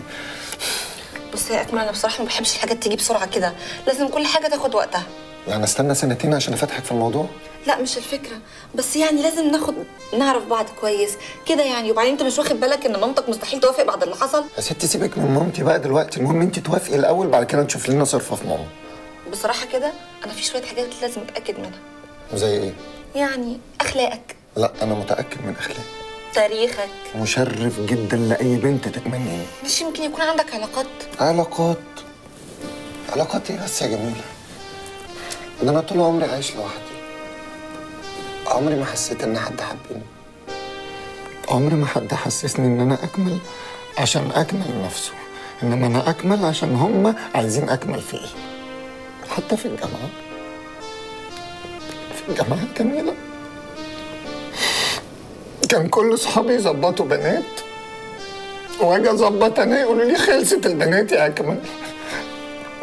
بص يا أكمل أنا بصراحة ما بحبش الحاجات تيجي بسرعة كده. لازم كل حاجة تاخد وقتها. يعني استنى سنتين عشان أفتحك في الموضوع؟ لا مش الفكرة. بس يعني لازم ناخد نعرف بعض كويس. كده يعني. وبعدين أنت مش واخد بالك إن مامتك مستحيل توافق بعد اللي حصل؟ يا ستي سيبك من مامتي بقى دلوقتي. المهم أنت توافقي الأول بعد كده نشوف لنا صرفة في ماما. بصراحة كده أنا في شوية حاجات لازم أتأكد منها. زي إيه؟ يعني أخلاقك. لا أنا متأكد من أخلاقي. تاريخك. مشرف جدا لأي بنت تتمنيه مش يمكن يكون عندك علاقات. علاقات؟ علاقات إيه بس يا جميلة؟ ده أنا طول عمري عايش لوحدي. عمري ما حسيت إن حد حبني. عمري ما حد حسسني إن أنا أكمل عشان اكمل نفسه. إنما أنا أكمل عشان هم عايزين أكمل في إيه حتى في الجامعة. في الجامعة جميله كان كل صحابي يظبطوا بنات. وأجي أظبط أنا يقولوا لي خلصت البنات يا أكمل.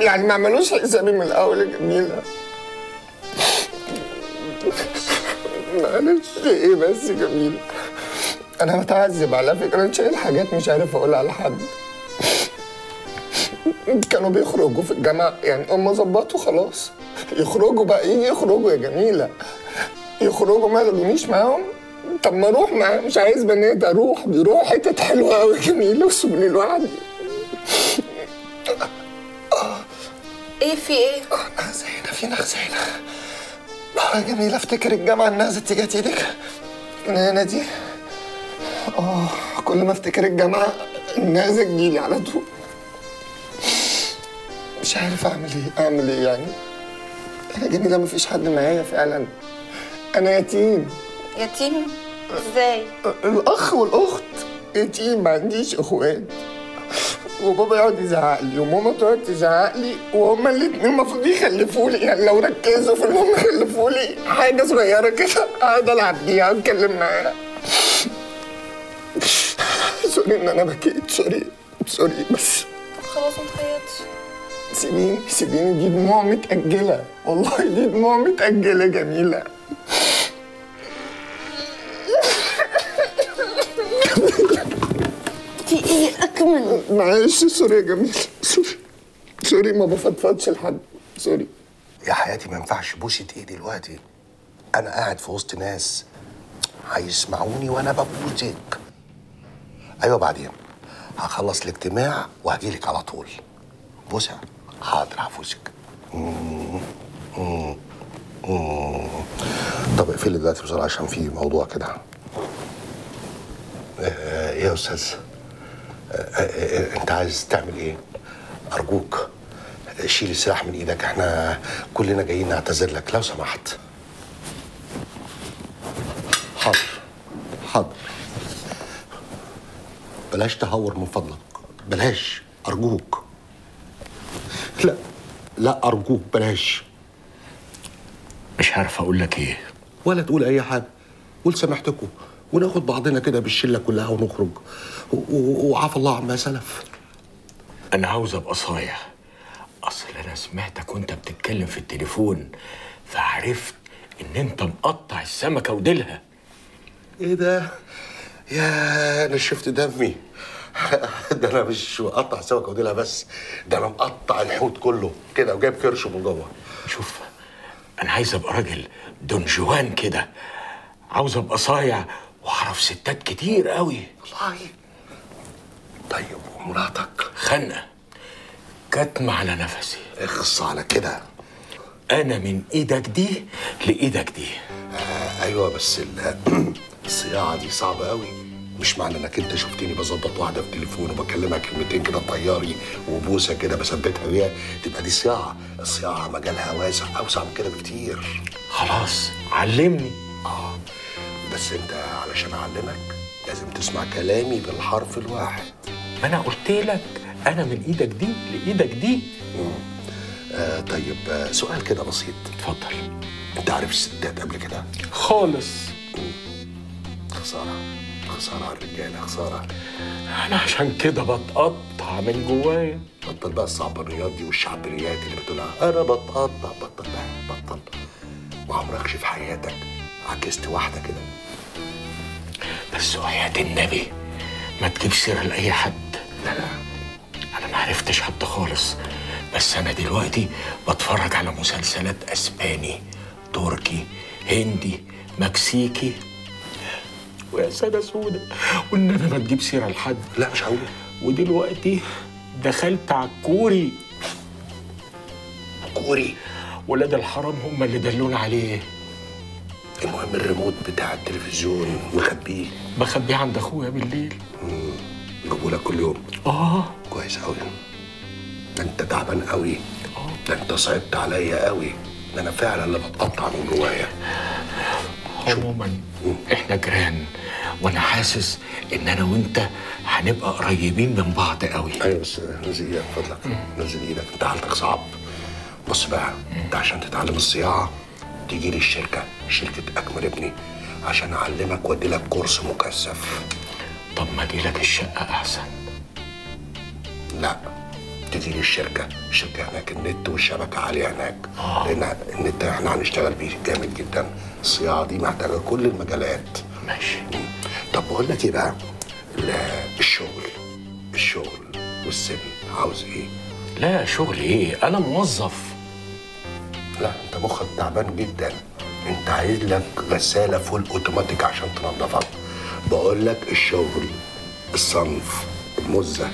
يعني ما عملوش حسابي من الأول جميلة. معلش إيه بس جميله أنا متعذب على فكرة أنا شايل حاجات مش عارف أقولها لحد. كانوا بيخرجوا في الجامعة يعني هم ظبطوا خلاص. يخرجوا بقى يجي يخرجوا يا جميلة. يخرجوا ما ياخدونيش معاهم. طب ما أروح معاهم مش عايز بنات أروح. بيروحوا حتت حلوة قوي جميلة وسيبوني لوحدي. إيه في إيه؟ نغزينة في نغزينة آه يا جميلة أفتكر الجامعة النازة تيجي إيدك. هنا دي. آه كل ما أفتكر الجامعة النازة تجيلي على طول. مش عارف أعمل إيه أعمل إيه يعني؟ أنا جميلة مفيش حد معايا فعلا. أنا يتيم. يتيم؟ إزاي؟ الأخ والأخت. يتيم ما عنديش إخوات. وبابا يقعد يزعق لي وماما تقعد تزعق لي وهما الاتنين المفروض يخلفوا لي يعني لو ركزوا في إنهم يخلفوا لي حاجة صغيرة كده اقعد العب بيها واتكلم معاها. Sorry إن أنا بكيت sorry sorry بس. خلاص ما تعيطش. سيبيني سيبيني دي دموع متأجلة. والله دي دموع متأجلة جميلة. في إيه؟ أكمل. معلش sorry يا جميل. Sorry. Sorry ما بفضفضش لحد. Sorry. يا حياتي ما ينفعش بوسة إيه دلوقتي؟ أنا قاعد في وسط ناس هيسمعوني وأنا ببوسك أيوه بعدين هخلص الاجتماع وهجيلك على طول. بوسة. حاضر. مم. طب اقفلي دلوقتي بسرعة عشان في موضوع كده آه، يا أستاذ آه، آه، آه، أنت عايز تعمل إيه أرجوك شيل السلاح من إيدك إحنا كلنا جايين نعتذر لك لو سمحت حاضر حاضر بلاش تهور من فضلك بلاش أرجوك لا لا ارجوك بلاش. مش عارف أقول لك إيه. ولا تقول أي حاجة. قول سامحتكم وناخد بعضنا كده بالشلة كلها ونخرج. وعفى الله عما سلف. أنا عاوز أبقى صايع. أصل أنا سمعتك وأنت بتتكلم في التليفون فعرفت إن أنت مقطع السمكة وديلها. إيه ده؟ يا أنا شفت دمي. ده أنا مش مقطع سمكه وديلها بس ده أنا مقطع الحوت كله كده وجايب كرشه من جوه. شوف أنا عايز أبقى راجل دون جوان كده. عاوز أبقى صايع وأعرف ستات كتير قوي. والله. طيب ومراتك؟ خنقه كتم على نفسي. اخص على كده. أنا من إيدك دي لإيدك دي. آه أيوه بس ال- الصياعة دي صعبة قوي. مش معنى انك انت شفتني بظبط واحدة في تليفون وبكلمها كلمتين كده طياري وبوسة كده بثبتها بيها؟ تبقى دي صياعة. الصياعة مجالها واسع أوسع من كده بكتير. خلاص علمني. آه. بس أنت علشان أعلمك لازم تسمع كلامي بالحرف الواحد. ما أنا قلت لك أنا من إيدك دي لإيدك دي. آه طيب آه سؤال كده بسيط. اتفضل. أنت عارف الستات قبل كده؟ خالص. خسارة. خساره على الرجاله خساره أنا عشان كده بتقطع من جوايا. بطل بقى الصعبانيات دي والشعبانيات اللي بتقولها أنا بتقطع بطل بقى بطل. ما عمركش في حياتك عكست واحدة كده؟ بس وحياة النبي. ما تجيب سيرة لأي حد. لا لا. أنا ما عرفتش حد خالص. بس أنا دلوقتي بتفرج على مسلسلات أسباني تركي هندي مكسيكي. ويا سادة سودة والنبي ما تجيب سيرة لحد. لا مش هقول ودلوقتي دخلت على الكوري. كوري؟ ولاد الحرام هم اللي دلونا عليه. المهم الريموت بتاع التلفزيون مخبيه. بخبيه عند أخويا بالليل. يجيبوا لك كل يوم؟ آه. كويس قوي ده أنت تعبان قوي ده أنت صعبت عليا قوي ده أنا فعلا اللي بتقطع من جوايا. عموما. إحنا جيران وأنا حاسس ان أنا وانت هنبقى قريبين من بعض قوي. أيوه بس نزل إيدك فضلك. نزل إيدك. أنت حالتك صعب. بص بقى أنت عشان تتعلم الصياعة تيجي لي الشركة شركة أكمل ابني عشان أعلمك وأدي لك كورس مكثف. طب ما أجي لك الشقة أحسن. لا تيجي لي الشركة. الشركة هناك النت والشبكة عالية هناك. لأن النت إحنا هنشتغل بيه جامد جدا. الصياعه دي محتاجه كل المجالات. ماشي. طب بقول لك إيه بقى؟ ال- الشغل. الشغل والسن. عاوز إيه؟ لا شغل إيه؟ أنا موظف. لا أنت مخك تعبان جدا. أنت عايز لك غسالة فول اوتوماتيك عشان تنظفها. بقول لك الشغل الصنف المزة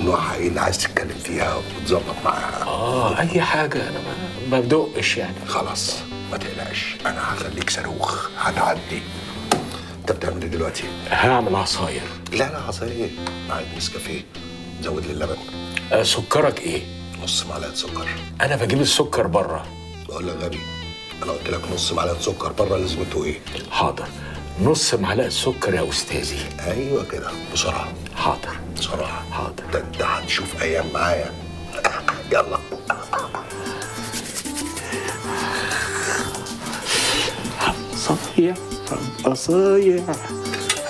نوعها إيه اللي عايز تتكلم فيها وتظبط معاها. آه أي حاجة. أنا ما بدقش يعني. خلاص. ما تقلقش أنا هخليك صاروخ هتعدي. انت بتعمل إيه دلوقتي؟ هعمل عصاير. لا لا عصاير. إيه؟ معاك نسكافيه. زود لي اللبن. آه سكرك إيه؟ نص معلقة سكر. أنا بجيب السكر بره بقول لك غبي. أنا قلت لك نص معلقة سكر بره لازمته إيه؟ حاضر. نص معلقة سكر يا أستاذي. أيوه كده. بسرعة. حاضر. بسرعة. حاضر. ده انت هتشوف أيام معايا. يلا. ابقى صايع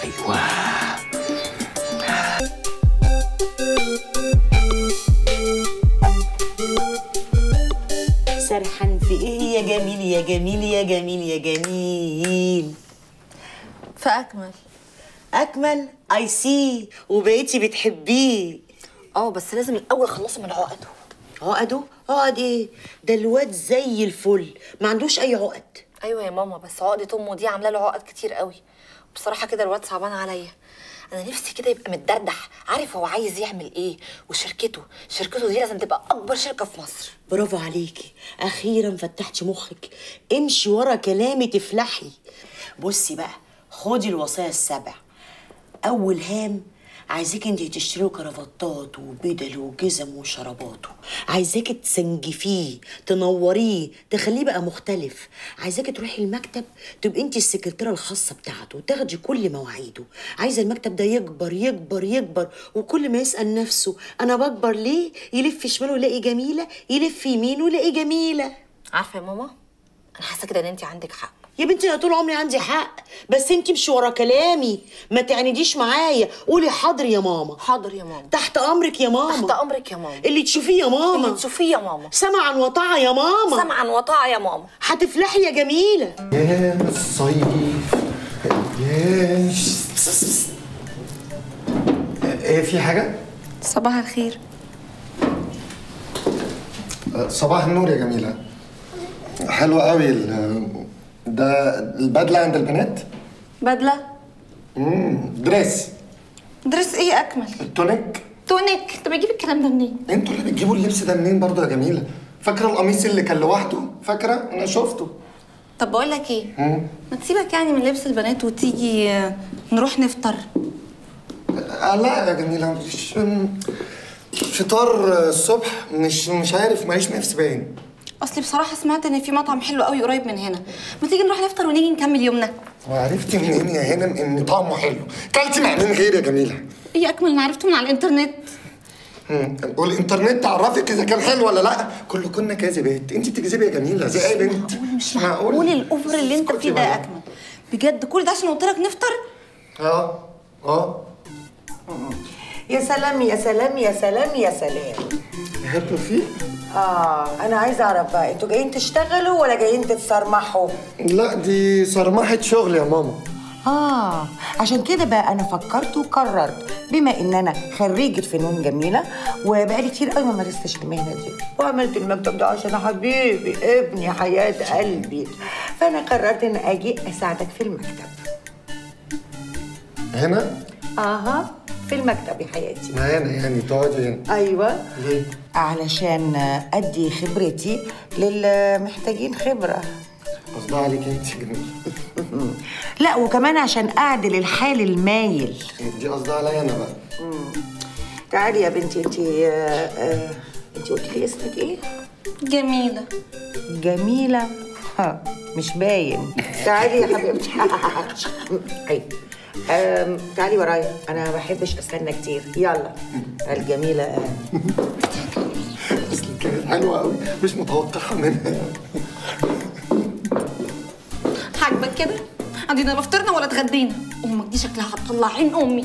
أيوه. سرحان في إيه يا جميل يا جميل يا جميل يا جميل؟ فأكمل. أكمل؟ اي سي وبقيتي بتحبيه. آه بس لازم الأول أخلصه من عقده. عقده؟ عقد إيه؟ ده الواد زي الفل. ما عندوش أي عقد. أيوه يا ماما بس عقدة أمه دي عاملة له عقد كتير قوي. بصراحة كده الواد صعبان عليا. أنا نفسي كده يبقى متدردح عارف هو عايز يعمل إيه؟ وشركته شركته دي لازم تبقى أكبر شركة في مصر. برافو عليكي. أخيرا فتحتي مخك. امشي ورا كلامي تفلحي. بصي بقى خدي الوصايا السبع أول هام عايزاك انت تشتري كرافتات وبدل وجزم وشرابات. عايزاك تسنجفيه تنوريه تخليه بقى مختلف. عايزاك تروحي المكتب تبقي انت السكرتيرة الخاصة بتاعته وتاخدي كل مواعيده. عايزة المكتب ده يكبر يكبر يكبر وكل ما يسأل نفسه أنا بكبر ليه؟ يلف شماله يلاقي جميلة يلف يمينه يلاقي جميلة. عارفة يا ماما؟ أنا حاسة كده إن انت عندك حق. يا بنتي أنا طول عمري عندي حق بس أنت مش ورا كلامي ما تعنديش معايا. قولي حاضر يا ماما. حاضر يا ماما. تحت أمرك يا ماما. تحت أمرك يا ماما. اللي تشوفيه يا ماما. اللي تشوفيه يا ماما. سمعا وطاعة يا ماما. سمعا وطاعة يا ماما. هتفلحي يا جميلة. يا الصيف يا إيه في حاجة؟ صباح الخير. صباح النور يا جميلة. حلو قوي ده البدلة عند البنات؟ بدلة. امم Dress. درس إيه أكمل؟ ال tunic Tunic. انت بتجيب الكلام ده منين؟ أنتوا اللي بتجيبوا اللبس ده منين برضه يا جميلة؟ فاكرة القميص اللي كان لوحده؟ فاكرة؟ أنا شفته. طب بقول لك إيه؟ مم. ما تسيبك يعني من لبس البنات وتيجي آه، نروح نفطر. آه لا يا جميلة مش فطار الصبح مش مش عارف ماليش نفس باين. أصلي بصراحة سمعت إن في مطعم حلو قوي قريب من هنا. ما تيجي نروح نفطر ونيجي نكمل يومنا؟ وعرفتي منين يا هنا إن طعمه حلو؟ كلتي مع مين غير يا جميلة؟ إيه أكمل أنا عرفته من على الإنترنت. والإنترنت تعرفك إذا كان حلو ولا لأ. كل كنا كاذبات أنت بتكذبي يا جميلة زي أي بنت. مش معقول الأوفر اللي أنت فيه ده. أكمل. بجد كل ده عشان قلت لك نفطر؟ آه آه. يا سلام يا سلام يا سلام يا سلام. هاتوا فيه آه أنا عايزة أعرف بقى أنتوا جايين تشتغلوا ولا جايين تتصرمحوا؟ لا دي صرمحة شغل يا ماما. آه عشان كده بقى أنا فكرت وقررت بما إن أنا خريجة فنون جميلة وبقالي كتير قوي ما مارستش المهنة دي وعملت المكتب ده عشان حبيبي ابني حياة قلبي. فأنا قررت إن أجي أساعدك في المكتب. هنا؟ أها. في المكتب يا حياتي. ما هنا يعني تقعدي هنا. أيوه. ليه؟ علشان أدي خبرتي للمحتاجين خبرة. قصدها عليك أنت لا وكمان عشان اعدل الحال المايل. دي قصدها عليا أنا بقى. تعالي يا بنتي انت انت قلتي لي اسمك إيه؟ جميلة. جميلة. ها مش باين. تعالي يا حبيبتي. تعالي ورايا. أنا ما بحبش أستنى كتير. يلا. الجميلة. آه. اصل كانت حلوة قوي مش متوقعة منها. عاجبك كده؟ عندنا لا فطرنا ولا اتغدينا؟ أمك دي شكلها هتطلع عين أمي.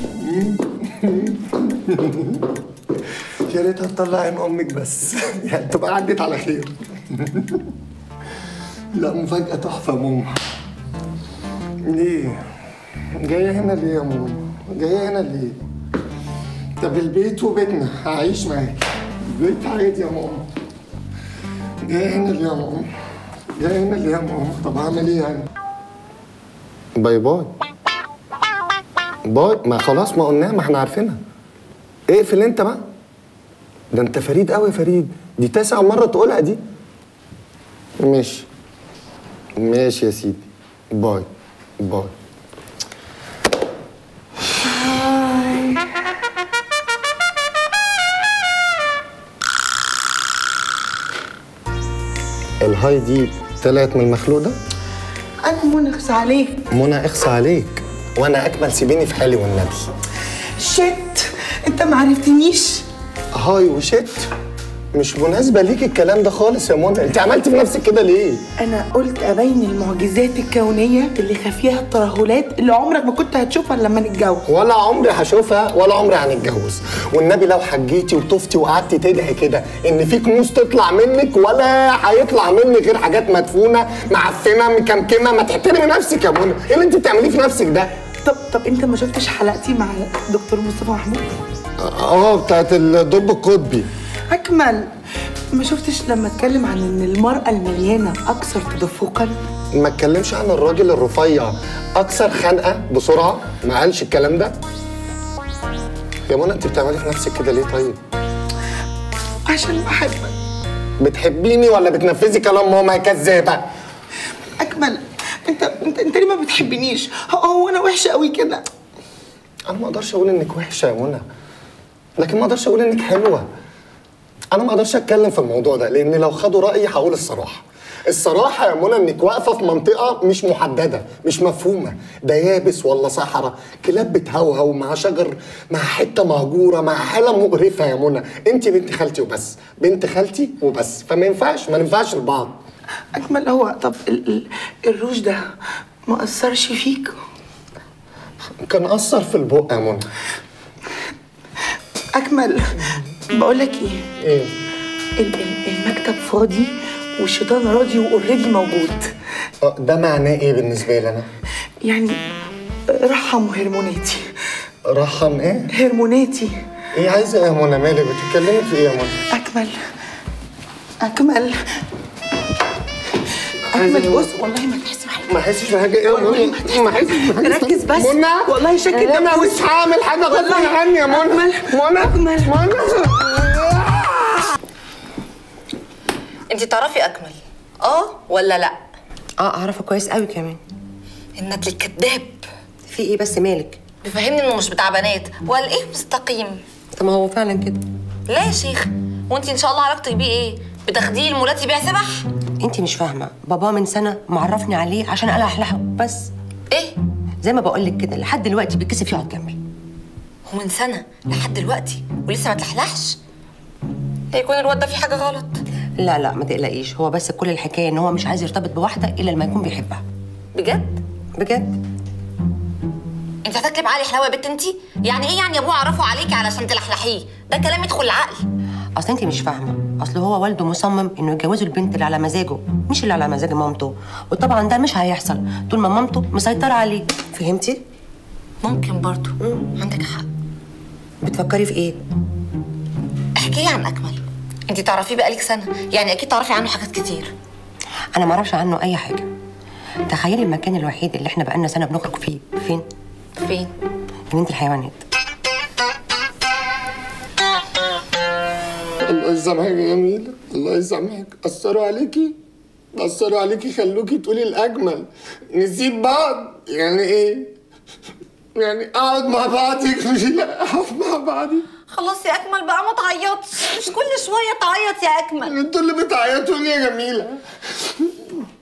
يا ريتها تطلع عين أمك بس. يعني تبقى عدت على خير. لا مفاجأة تحفة يا ماما. ليه؟ جاية هنا ليه يا ماما؟ جاية هنا ليه؟ طب البيت وبيتنا هعيش معاك. البيت عادي يا ماما. جاية هنا ليه يا ماما؟ جاية هنا ليه يا ماما؟ طب هعمل إيه يعني؟ Bye bye. Bye ما خلاص ما قلناها ما إحنا عارفينها. اقفل انت بقى. ده انت فريد قوي يا فريد. دي تاسع مرة تقولها دي. ماشي. ماشي يا سيدي. Bye. Bye. الهاي دي طلعت من المخلوق ده؟ أنا منغص عليك. منى اخص عليك. وأنا أكمل سيبيني في حالي والنبي. شت. أنت ما عرفتنيش. هاي وشت. مش مناسبة ليك الكلام ده خالص يا منى. انت عملتي في نفسك كده ليه؟ أنا قلت أبين المعجزات الكونية اللي خفيها الترهلات اللي عمرك ما كنت هتشوفها لما نتجوز. ولا عمري هشوفها ولا عمري هنتجوز. والنبي لو حجيتي وطفتي وقعدتي تدعي كده إن في كنوز تطلع منك ولا هيطلع منك غير حاجات مدفونة معفنة مكمكمة. ما تحترمي نفسك يا منى. إيه اللي أنت بتعمليه في نفسك ده؟ طب طب أنت ما شفتش حلقتي مع دكتور مصطفى محمود؟ آه بتاعت الدب القطبي. أكمل. ما شفتش لما اتكلم عن إن المرأة المليانة أكثر تدفقا؟ ما اتكلمش عن الراجل الرفيع. أكثر خنقه بسرعة؟ ما قالش الكلام ده؟ يا منى أنت بتعملي في نفسك كده ليه طيب؟ عشان بحبك بتحبيني ولا بتنفذي كلام ماما يا كذابة؟ أكمل. أنت أنت أنت ليه ما بتحبنيش؟ هو- هو أنا وحشة قوي كده. أنا ما أقدرش أقول إنك وحشة يا منى. لكن ما أقدرش أقول إنك حلوة. أنا ما أقدرش أتكلم في الموضوع ده لأن لو خدوا رأيي هقول الصراحة. الصراحة يا منى انك واقفة في منطقة مش محددة، مش مفهومة، ده يابس ولا صحراء، كلاب بتهوهو مع شجر مع حتة مهجورة مع حالة مقرفة يا منى، انت بنت خالتي وبس، بنت خالتي وبس، فما ينفعش ما ننفعش لبعض. اكمل هو طب ال ال الروج ده ما أثرش فيك؟ كان أثر في البق يا منى. اكمل بقول لك إيه إيه؟ ال- ال- المكتب فاضي والشيطان راضي واوريدي موجود آه، ده معناه إيه بالنسبة لي أنا؟ يعني رحم هرموناتي رحم إيه؟ هرموناتي إيه عايزة إيه يا منى مالك بتتكلمي في إيه يا منى؟ أكمل أكمل اكمل بص والله ما تحس بحاجة. ما أحسش بحاجة. إيه يا منى؟ ما أحسش بحاجة. ركز بس. منى والله شكل أنا ده مش هعمل حاجة غصب والله. عني يا منى منى أكمل. منى أنت تعرفي أكمل. آه ولا لأ؟ آه اعرفه كويس قوي كمان. الندل الكذاب. في إيه بس مالك؟ بيفهمني إنه مش بتاع بنات. وقال إيه مستقيم؟ طب ما هو فعلا كده. لا يا شيخ. وأنت إن شاء الله علاقتك بيه إيه؟ بتاخديه المولات يبيع سبح انت مش فاهمة. بابا من سنة معرفني عليه عشان الحلحه بس. إيه؟ زي ما بقول لك كده لحد دلوقتي بيتكسف يقعد جنبي. ومن سنة لحد دلوقتي ولسه ما تلحلحش لا يكون الواد ده فيه حاجة غلط. لا لا ما تقلقيش. هو بس كل الحكاية إن هو مش عايز يرتبط بواحدة إلا لما يكون بيحبها. بجد؟ بجد. انت هتكلم علي حلاوة يا بنت انت يعني إيه يعني يا ابوه عرفه عليكي علشان تلحلحيه؟ ده كلام يدخل العقل. أصل انت مش فاهمة. أصل هو والده مصمم إنه يجوزه البنت اللي على مزاجه مش اللي على مزاج مامته. وطبعا ده مش هيحصل. طول ما مامته مسيطرة عليه. فهمتي؟ ممكن برضو عندك حق. بتفكري في إيه؟ احكي لي عن أكمل. انت تعرفيه بقالك سنة. يعني أكيد تعرفي عنه حاجات كتير. أنا ما أعرفش عنه أي حاجة. تخيلي المكان الوحيد اللي إحنا بقالنا سنة بنخرج فيه. فين؟ فين؟ جنينه الحيوانات. الله يسامحك يا جميلة الله يسامحك أثروا عليكي. أثروا عليكي خلوكي تقولي الأجمل. نسيب بعض. يعني إيه؟ يعني أقعد مع بعض يا جميلة أقعد مع بعضي. خلاص يا أكمل بقى ما تعيطش. مش كل شوية تعيط يا أكمل. أنتوا اللي بتعيطوا لي يا جميلة.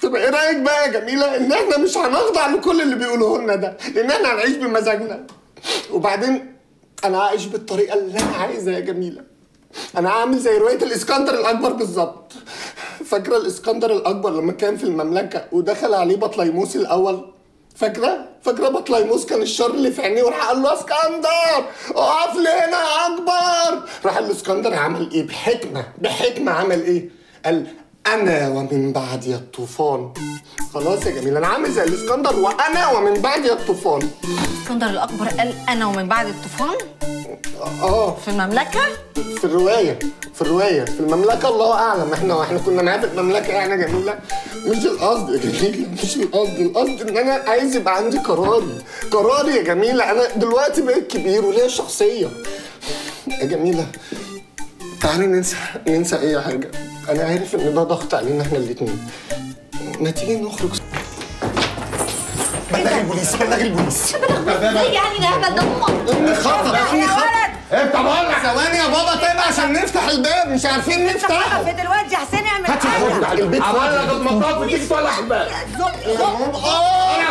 طب إيه رأيك بقى يا جميلة؟ إن إحنا مش هنخضع لكل اللي بيقولوه لنا ده. لأن إحنا هنعيش بمزاجنا. وبعدين أنا هعيش بالطريقة اللي أنا عايزها يا جميلة. أنا هعمل زي رواية الإسكندر الأكبر بالظبط. فاكرة الإسكندر الأكبر لما كان في المملكة ودخل عليه بطليموس الأول؟ فاكرة؟ فاكرة بطليموس كان الشر اللي في عينيه وراح قال له إسكندر اقف لي هنا يا أكبر. راح الاسكندر عمل إيه؟ بحكمة. بحكمة عمل إيه؟ قال أنا ومن بعدي الطوفان. خلاص يا جميل أنا عامل زي الإسكندر وأنا ومن بعدي الطوفان. اسكندر الأكبر قال أنا ومن بعد الطوفان؟ آه. في المملكة؟ في الرواية. في الرواية. في المملكة الله أعلم. إحنا إحنا كنا معاه في المملكة. يعني يا جميلة مش القصد يا جميلة مش القصد. القصد إن أنا عايز يبقى عندي قراري قراري يا جميلة أنا دلوقتي بقيت كبير وليا شخصية. يا جميلة تعالي ننسى ننسى أي حاجة. أنا عارف إن ده ضغط علينا إحنا الاتنين. ما تيجي نخرج بلغ البوليس بلغ البوليس. إيه يعني ده هبل ده ماما خطر يا ولد. انت بقول لك ثواني يا بابا طيب عشان نفتح الباب مش عارفين نفتحه في دلوقتي؟ يا حسين اعمل على البيت. عمال لك المطاف تيجي تولع الباب. اوعى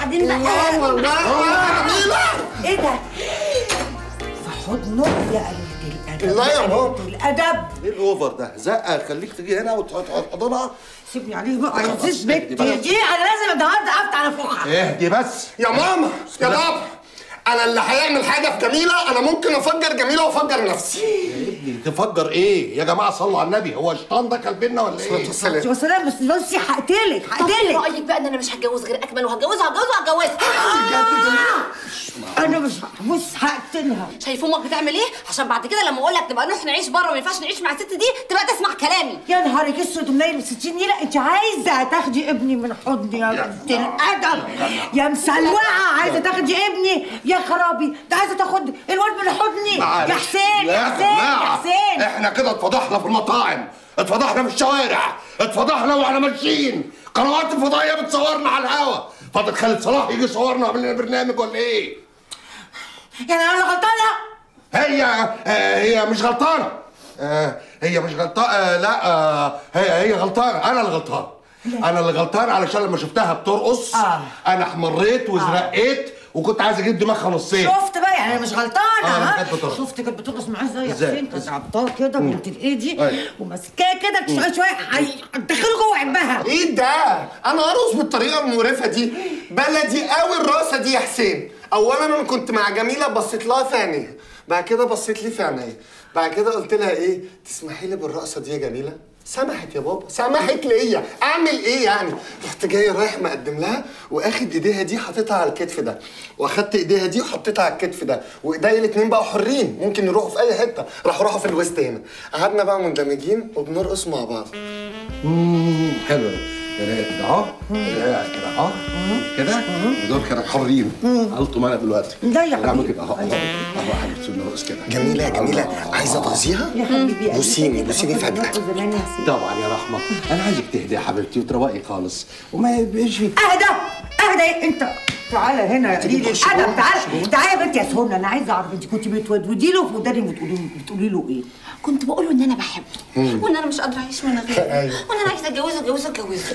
بعدين إيه ده؟ في حضنه يا قليل يا ماما الأدب. إيه الأوفر ده؟ زقة خليك تيجي هنا وتحضنها سيبني عليه بقى. يا زيز بنتي دي أنا لازم النهارده أفتح على فوقها اهدي بس. يا ماما يا بابا. أنا اللي هيعمل حاجة في جميلة أنا ممكن أفجر جميلة وأفجر نفسي. تفجر إيه؟ يا جماعة صلوا على النبي. هو الشيطان ده كلبنا ولا إيه؟ يا سلام بس بصي هقتلك إيه هقتلك. رأيك بقى إن أنا مش هتجوز غير أكمل؟ وهتجوزها هتجوزها هتجوزها. أنا مش بص هقتلها. شايف أمك بتعمل إيه؟ عشان بعد كده لما أقول لك نبقى نروح نعيش بره ما ينفعش نعيش مع الست دي تبقى تسمع كلامي. يا نهارك أسود ومنيل 60 نيله أنت عايزة تاخدي ابني من حضني يا بنت الادب يا مسلوعة عايزة تاخدي ابني؟ يا خرابي ده عايزة تاخد الواد من حضني. يا. حسين يا يا حسين يا حسين. إحنا كده اتفضحنا في المطاعم اتفضحنا في الشوارع اتفضحنا وإحنا ماشيين. قنوات الفضائية بتصورنا على الهوا. فاضل خالد صلاح يجي يصورنا ويعمل لنا برنامج ولا إيه؟ يعني أنا غلطانة؟ هي آه هي مش غلطانة. آه هي مش غلطانة. آه لا آه هي هي غلطانة. أنا اللي غلطان. أنا اللي غلطان علشان لما شفتها بترقص آه. أنا احمريت وزرقيت وكنت عايز أجيب دماغها نصين. شفت بقى يعني أنا مش غلطانة آه، ها؟ بترقص. شفت كانت بترقص معاه إزاي؟ يا؟ حسين كانت عبطاه كده بنت الايدي أيوة. وماسكاه كده شوية شوية هتدخله جوه عبها. إيه ده؟ أنا أرقص بالطريقة المقرفة دي. بلدي قوي الرقصة دي يا حسين. اولا أنا كنت مع جميلة بصيت لها في عينيها. بعد كده بصيت لي في عينيا بعد كده قلت لها إيه؟ تسمحي لي بالرقصة دي يا جميلة؟ سمحت يا بابا سمحت ليا. أعمل إيه يعني؟ رحت جاي رايح مقدم لها وآخد إيديها دي حاططها على الكتف ده. وأخدت إيديها دي وحطيتها على الكتف ده. وإيديا الاتنين بقوا حرين ممكن يروحوا في أي حتة. راحوا راحوا في الوسط هنا. قعدنا بقى مندمجين وبنرقص مع بعض. حلو كده اهو كده كده اهو كده ودول كده حرين قلتوا معانا دلوقتي لا يا نعمل حبيبي. كده اهو اهو يا حبيبتي كده جميله جميله عايزه تغذيها يا حبيبي بوسيني بوسيني حسين طبعا يا رحمه أنا عايزك تهدي يا حبيبتي وتروقي خالص وما يبقاش اهدى اهدى انت تعالى هنا يا قليل الادب تعالى تعالى يا بنت يا سهونه أنا عايزه اعرف انت كنت بتودودي له في وداني بتقولي له إيه؟ كنت بقول له إن أنا بحبه وإن أنا مش قادرة أعيش من غيره أيوة. وإن أنا عايزة أتجوزه أتجوزه أتجوزه.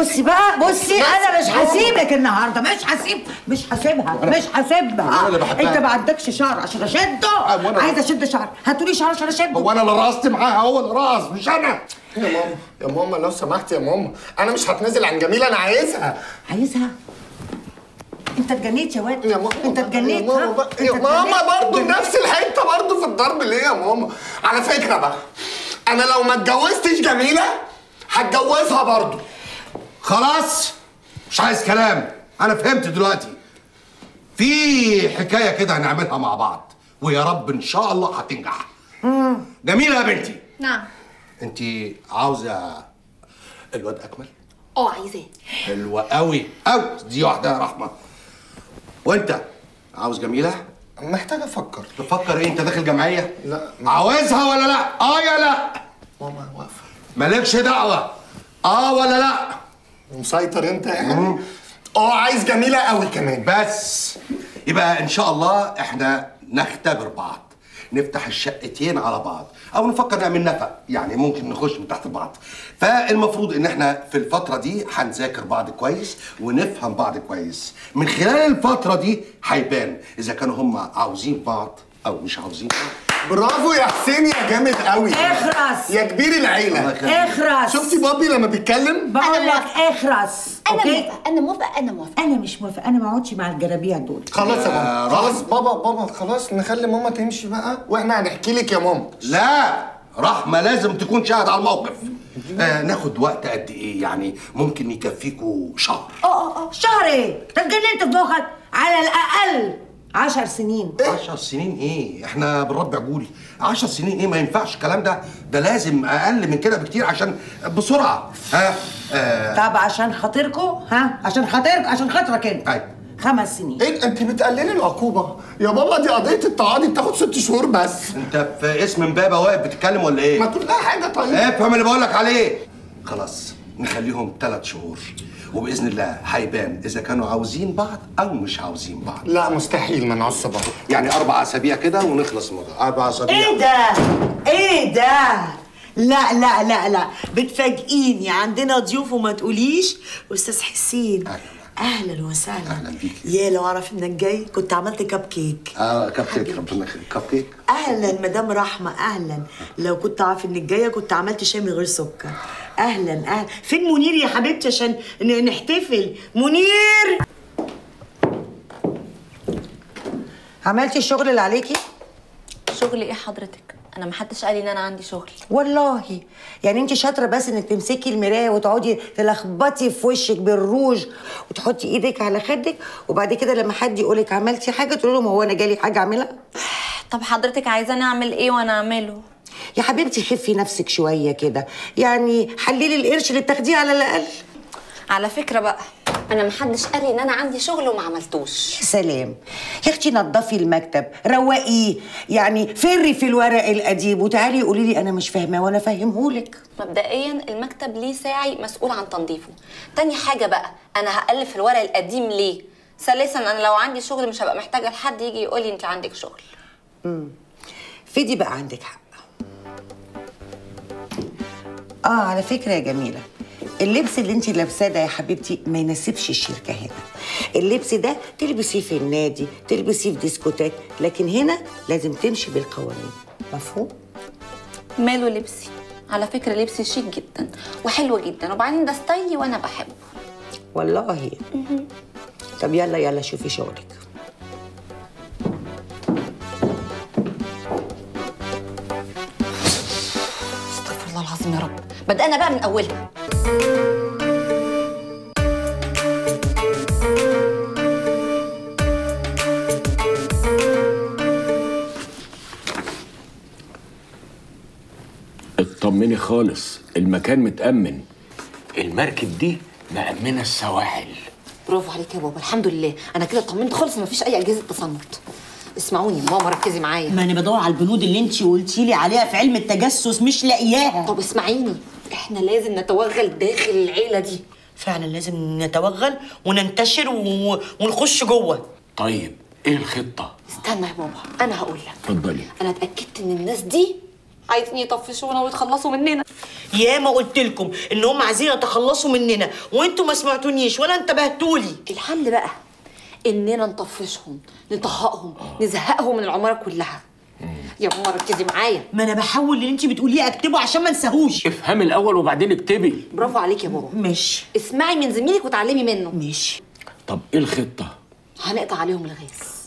بصي بقى بصي أنا مش هسيبك النهارده مش هسيب مش هسيبها مش هسيبها. أنت ما عندكش شعر عشان أشده؟ عايزة أشد شعر. هاتولي شعر عشان أشده. هو أنا اللي رقصت معاها هو اللي رقص مش أنا. يا ماما يا ماما لو سمحت يا ماما أنا مش هتنازل عن جميله أنا عايزها. عايزها؟ انت اتجنيت يا واد. يا ماما. انت اتجنيت يا ماما؟ بقى يا ماما؟ برضه نفس الحتة برضه في الضرب ليه يا ماما؟ على فكرة بقى أنا لو ما اتجوزتش جميلة هتجوزها برضه. خلاص؟ مش عايز كلام. أنا فهمت دلوقتي. في حكاية كده هنعملها مع بعض ويا رب إن شاء الله هتنجح. جميلة يا بنتي. نعم. أنت عاوزة الواد أكمل؟ آه عايزاه. حلوة قوي قوي دي واحدة يا رحمة. وانت عاوز جميلة؟ محتاج أفكر. تفكر إيه؟ أنت داخل جمعية؟ لا. عاوزها ولا لا؟ آه يا لا. ماما واقفة. مالكش دعوة. آه ولا لا؟ مسيطر أنت يعني. آه عايز جميلة قوي كمان. بس. يبقى إن شاء الله إحنا نختبر بعض. نفتح الشقتين على بعض أو نفكر نعمل نفق يعني ممكن نخش من تحت بعض. فالمفروض إن إحنا في الفترة دي هنذاكر بعض كويس ونفهم بعض كويس. من خلال الفترة دي هيبان إذا كانوا هم عاوزين بعض أو مش عاوزين. بعض برافو يا حسين يا جامد قوي. اخرس. يا كبير العيلة. اخرس. شفتي بابي لما بيتكلم؟ بقول لك اخرس أنا موافقة أنا موافقة أنا موافقة. أنا مش موافقة أنا ما اقعدش مع الجرابيع دول. خلاص يا ماما. خلاص. بابا بابا خلاص نخلي ماما تمشي بقى وإحنا هنحكي لك يا ماما. لا رحمة لازم تكون شاهد على الموقف. آه ناخد وقت قد إيه؟ يعني ممكن يكفيكوا شهر. آه آه آه. شهر إيه؟ أنت اتجننت في مخك على الأقل. عشر سنين. عشر سنين إيه؟ إحنا بنربي عجول عشر سنين إيه؟ ما ينفعش الكلام ده. ده لازم أقل من كده بكتير عشان بسرعة. ها؟ آه. طب عشان خاطركم ها؟ عشان خاطرك عشان خاطرك انت. أيوة. خمس سنين. إيه أنت بتقللي العقوبة. يا بابا دي قضية التعاضي بتاخد ست شهور بس. أنت في اسم امبابة واقف بتتكلم ولا إيه؟ ما تقول لها حاجة طيب. افهم اللي بقول لك عليه. خلاص. نخليهم ثلاث شهور وبإذن الله هيبان إذا كانوا عاوزين بعض أو مش عاوزين بعض لا مستحيل ما نعص بابا يعني أربع أسابيع كده ونخلص من الموضوع. أربع أسابيع إيه ده؟ إيه ده؟ لا لا لا لا بتفاجئيني عندنا ضيوف وما تقوليش أستاذ حسين أهلاً. أهلا وسهلا. أهلاً بيكي. يا لو اعرف إنك جاي كنت عملت كب كيك آه كب كيك ربنا يخليك. كب كيك أهلا مدام رحمة أهلا. لو كنت عارف إنك جاية كنت عملت شاي من غير سكر. أهلا أهلا. فين منير يا حبيبتي عشان نحتفل؟ منير! عملتي الشغل اللي عليكي؟ شغل إيه حضرتك؟ أنا محدش قال لي إن أنا عندي شغل. والله. يعني أنت شاطرة بس إنك تمسكي المراية وتقعدي تلخبطي في وشك بالروج وتحطي إيدك على خدك وبعد كده لما حد يقولك عملتي حاجة تقولي لهم هو أنا جالي حاجة أعملها؟ طب حضرتك عايزاني أعمل إيه وأنا أعمله؟ يا حبيبتي خفي نفسك شوية كده. يعني حللي القرش اللي بتاخديه على الأقل. على فكرة بقى أنا محدش قال لي إن أنا عندي شغل وما عملتوش. يا سلام. يا أختي نظفي المكتب روقيه. يعني فري في الورق القديم وتعالي قولي لي أنا مش فاهماه وأنا افهمهولك مبدئيا المكتب ليه ساعي مسؤول عن تنظيفه. تاني حاجة بقى أنا هالف الورق القديم ليه؟ ثالثا أنا لو عندي شغل مش هبقى محتاجة لحد يجي يقول لي أنت عندك شغل. في دي بقى عندك حق. آه على فكرة يا جميلة. اللبس اللي انت لابساه ده يا حبيبتي ما يناسبش الشركة هنا. اللبس ده تلبسيه في النادي تلبسيه في ديسكوتاك لكن هنا لازم تمشي بالقوانين. مفهوم؟ ماله لبسي؟ على فكرة لبسي شيك جدا وحلو جدا وبعدين ده style ي وأنا بحبه. والله؟ طب يلا يلا شوفي شغلك استغفر الله العظيم يا رب. بدأنا بقى من أولها. اطمني خالص المكان متأمن. المركب دي مأمنة السواحل. برافو عليك يا بابا الحمد لله. أنا كده اطمنت خالص مفيش أي أجهزة تصنت. اسمعوني ماما ركزي معايا. ما أنا بدور على البنود اللي انت قلتي لي عليها في علم التجسس مش لاقياها. طب اسمعيني إحنا لازم نتوغل داخل العيلة دي. فعلا لازم نتوغل وننتشر و... ونخش جوه. طيب إيه الخطة؟ استنى يا بابا أنا هقول لك. اتفضلي. أنا اتأكدت إن الناس دي عايزين يطفشونا ويتخلصوا مننا. يا ما قلت لكم إن هم عايزين يتخلصوا مننا وأنتوا ما سمعتونيش ولا انتبهتولي. الحل بقى إننا نطفشهم نطهقهم نزهقهم من العمارة كلها. يا ماما ركزي معايا. ما أنا بحاول اللي أنت بتقوليه أكتبه عشان ما أنساهوش. افهمي الأول وبعدين اكتبي. برافو عليك يا بابا. ماشي. اسمعي من زميلك وتعلمي منه. ماشي. طب إيه الخطة؟ هنقطع عليهم الغاز.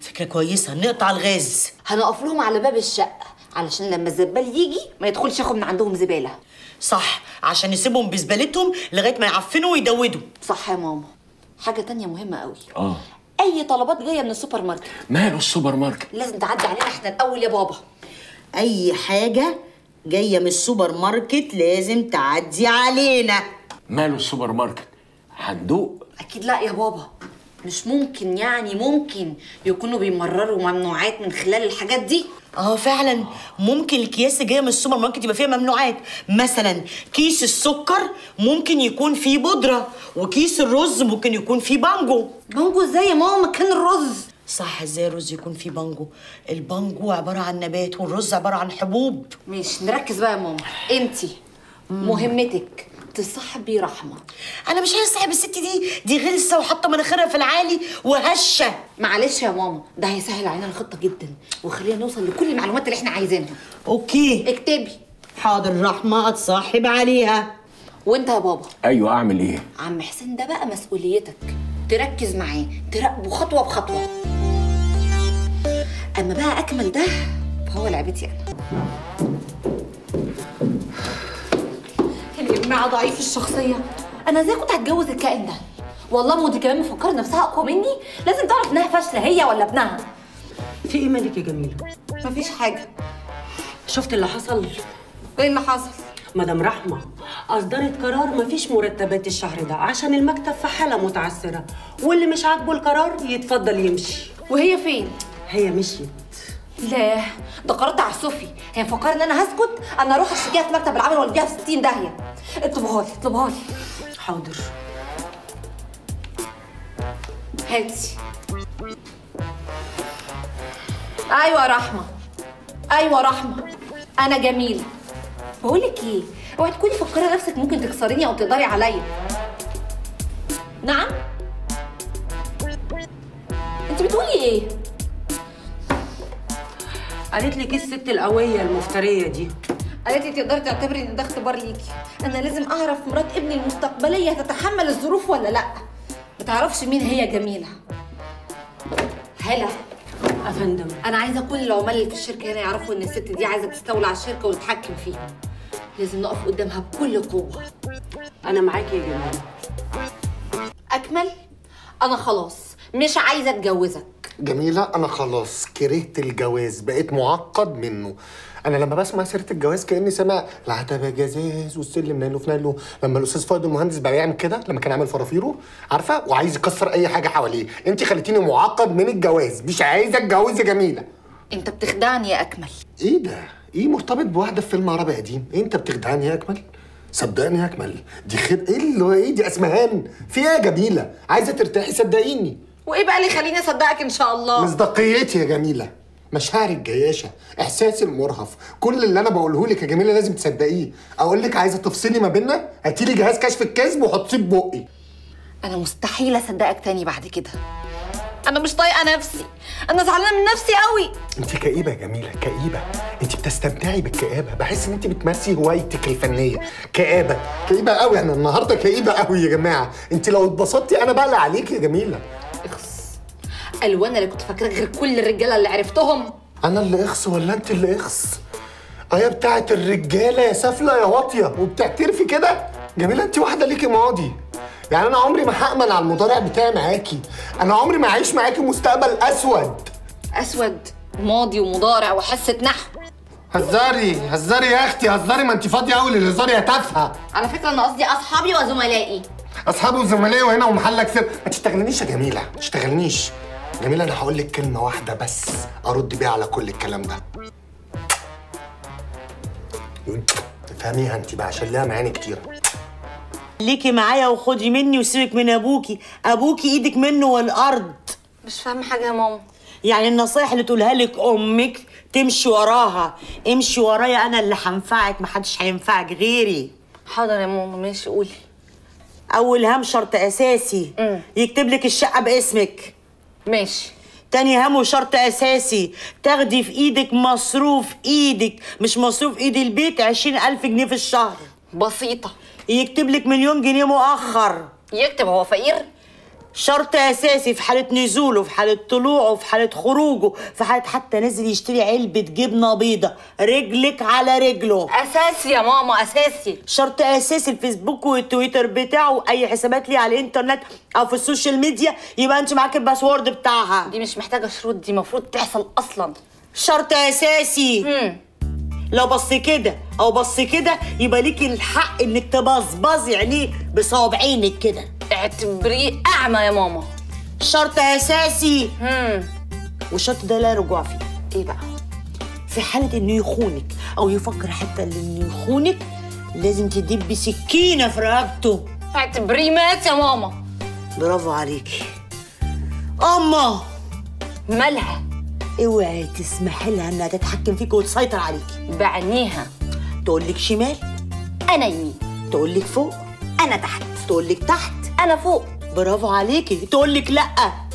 فكرة كويسة نقطع الغاز. هنقف لهم على باب الشقة علشان لما الزبال يجي ما يدخلش ياخد من عندهم زبالة. صح عشان نسيبهم بزبالتهم لغاية ما يعفنوا ويدودوا. صح يا ماما. حاجة تانية مهمة قوي. آه. أي طلبات جاية من السوبر ماركت ماله السوبر ماركت؟ لازم تعدي علينا إحنا الأول يا بابا. أي حاجة جاية من السوبر ماركت لازم تعدي علينا. ماله السوبر ماركت؟ هندوق. أكيد لا يا بابا. مش ممكن يعني ممكن يكونوا بيمرروا ممنوعات من خلال الحاجات دي. آه فعلا. ممكن الكياس اللي جاية من السوبر ماركت يبقى فيها ممنوعات. مثلا كيس السكر ممكن يكون فيه بودرة وكيس الرز ممكن يكون فيه بانجو. بانجو إزاي يا ماما؟ مكان الرز. صح إزاي الرز يكون فيه بانجو؟ البانجو عبارة عن نبات والرز عبارة عن حبوب. ماشي نركز بقى يا ماما. انتي مهمتك تصاحبي رحمة. أنا مش عايزه صاحب الست دي دي غلسة وحاطة مناخيرها في العالي وحشة. معلش يا ماما ده هيسهل علينا الخطة جدا وخلينا نوصل لكل المعلومات اللي إحنا عايزينها. أوكي. اكتبي. حاضر رحمة اتصاحب عليها. وأنت يا بابا؟ أيوه أعمل إيه؟ عم حسين ده بقى مسؤوليتك. تركز معاه تراقبه خطوة بخطوة. أما بقى أكمل ده فهو لعبتي أنا. الإمعة ضعيف الشخصية. أنا إزاي كنت هتجوز الكائن ده؟ والله مودي كمان مفكرة نفسها أقوى مني؟ لازم تعرف إنها فاشلة هي ولا ابنها. في إيه مالك يا جميلة؟ مفيش حاجة. شفت اللي حصل؟ إيه اللي حصل؟ مدام رحمة أصدرت قرار مفيش مرتبات الشهر ده عشان المكتب في حالة متعثرة واللي مش عاجبه القرار يتفضل يمشي. وهي فين؟ هي مشيت. لا ده قرار تعسفي هي مفكرة إن أنا هسكت؟ أنا أروح أشتكيها في مكتب العمل وأوديها في 60 داهية. اطلبها لي اطلبها لي. حاضر. هاتي. أيوه يا رحمة. أيوه رحمة. أنا جميلة. بقول لك إيه؟ أوعي تكوني فكرة نفسك ممكن تكسريني أو تقدري عليا. نعم؟ أنت بتقولي إيه؟ قالت لك إيه الست القوية المفترية دي. قالت لي تقدري تعتبري ان ده اختبار ليكي. أنا لازم اعرف مرات ابني المستقبلية هتتحمل الظروف ولا لا. ما تعرفش مين هي جميلة. هلا. افندم أنا عايزة كل العمال اللي في الشركة هنا يعرفوا إن الست دي عايزة تستولى على الشركة وتتحكم فيها. لازم نقف قدامها بكل قوة. أنا معاكي يا جميلة. أكمل؟ أنا خلاص. مش عايزة أتجوزك. جميلة أنا خلاص كرهت الجواز بقيت معقد منه أنا لما بسمع سيرة الجواز كأني سامع العتبة جزاز والسلم نايلو في نايلو لما الأستاذ فؤاد المهندس بقى يعمل كده لما كان عامل فرافيره عارفة وعايز يكسر أي حاجة حواليه أنت خليتيني معقد من الجواز مش عايزة أتجوز يا جميلة أنت بتخدعني يا أكمل إيه ده؟ إيه مرتبط بواحدة في فيلم عربي قديم؟ أنت بتخدعني يا أكمل؟ صدقني يا أكمل دي خير إيه اللي هو إيه دي أسمهان؟ في إيه يا جميلة؟ عايزة ترتاحي صدقيني وإيه بقى اللي يخليني أصدقك إن شاء الله؟ مصداقيتي يا جميلة. مشاعري الجياشة إحساسي المرهف. كل اللي أنا بقوله لك يا جميلة لازم تصدقيه. أقول لك عايزة تفصلي ما بيننا؟ هاتي لي جهاز كشف الكذب وحطيه في بقي. أنا مستحيل أصدقك تاني بعد كده. أنا مش طايقة نفسي. أنا زعلانة من نفسي قوي أنت كئيبة يا جميلة كئيبة. أنت بتستمتعي بالكآبة. بحس إن أنت بتمارسي هوايتك الفنية. كآبة. كئيبة قوي أنا النهاردة كئيبة قوي يا جماعة. أنت لو اتبسطتي أنا بقلق عليك يا جميلة. اخس الوان اللي كنت فاكراك غير كل الرجالة اللي عرفتهم. أنا اللي إخس ولا أنت اللي إخس؟ أيا بتاعت الرجالة يا سافلة يا واطية وبتعترفي كده؟ جميلة أنت واحدة ليكي ماضي. يعني أنا عمري ما هأمن على المضارع بتاعي معاكي. أنا عمري ما أعيش معاكي مستقبل أسود. أسود ماضي ومضارع وحصه نحو. هزاري هزاري يا أختي هزاري ما أنت فاضية أوي للهزار يا تافهة. على فكرة أنا قصدي أصحابي وزملائي. أصحابي وزملائي وهنا ومحلك سر. ما تشتغلنيش يا جميلة ما تشتغلنيش. جميلة أنا هقول لك كلمة واحدة بس أرد بيها على كل الكلام ده. تفهميها أنت بقى عشان ليها معاني كتير ليكي معايا وخدي مني وسيبك من أبوكي. أبوكي إيدك منه والأرض. مش فاهمة حاجة يا ماما. يعني النصايح اللي تقولها لك أمك تمشي وراها. امشي ورايا أنا اللي هنفعك محدش هينفعك غيري. حاضر يا ماما ماشي قولي. أول هام شرط أساسي. مم. يكتب لك الشقة باسمك. ماشي. تاني هام وشرط أساسي. تاخدي في إيدك مصروف إيدك مش مصروف إيد البيت عشرين ألف جنيه في الشهر. بسيطة. يكتب لك مليون جنيه مؤخر. يكتب هو فقير؟ شرط أساسي في حالة نزوله في حالة طلوعه في حالة خروجه في حالة حتى نازل يشتري علبة جبنة بيضة. رجلك على رجله. أساسي يا ماما أساسي. شرط أساسي الفيسبوك والتويتر بتاعه أي حسابات ليه على الإنترنت أو في ال social media يبقى انت معاك ال password بتاعها. دي مش محتاجة شروط دي المفروض تحصل أصلا. شرط أساسي. امم لو بص كده أو بص كده يبقى ليكي الحق إنك تبصبصي عينيه بصوابعينك كده. اعتبريه أعمى يا ماما. شرط أساسي. امم والشرط ده لا رجوع فيه. إيه بقى؟ في حالة إنه يخونك أو يفكر حتى إنه يخونك لازم تدبي سكينة في رقبته. اعتبريه مات يا ماما. برافو عليكي. أما مالها؟ اوعي تسمحي لها إنها تتحكم فيك وتسيطر عليكي. بعينيها. تقول لك شمال أنا يمين. تقول لك فوق أنا تحت. تقول لك تحت أنا فوق. برافو عليكي. تقول لك لا.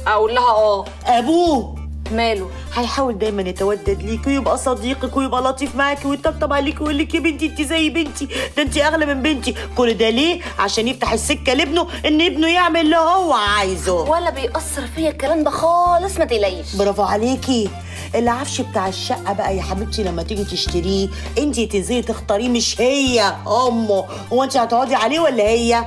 أقول لها آه. أبوه. ماله؟ هيحاول دايما يتودد ليكي ويبقى صديقك ويبقى لطيف معاكي ويطبطب عليكي ويقول لك يا بنتي انت زي بنتي. ده انت أغلى من بنتي. كل ده ليه؟ عشان يفتح السكة لابنه إن ابنه يعمل اللي هو عايزه. ولا بيأثر فيا الكلام ده خالص ما تقلقيش. برافو عليكي. العفش بتاع الشقة بقى يا حبيبتي لما تيجي تشتريه انت تنزلي تختاريه مش هي أمه. هو انت هتقعدي عليه ولا هي؟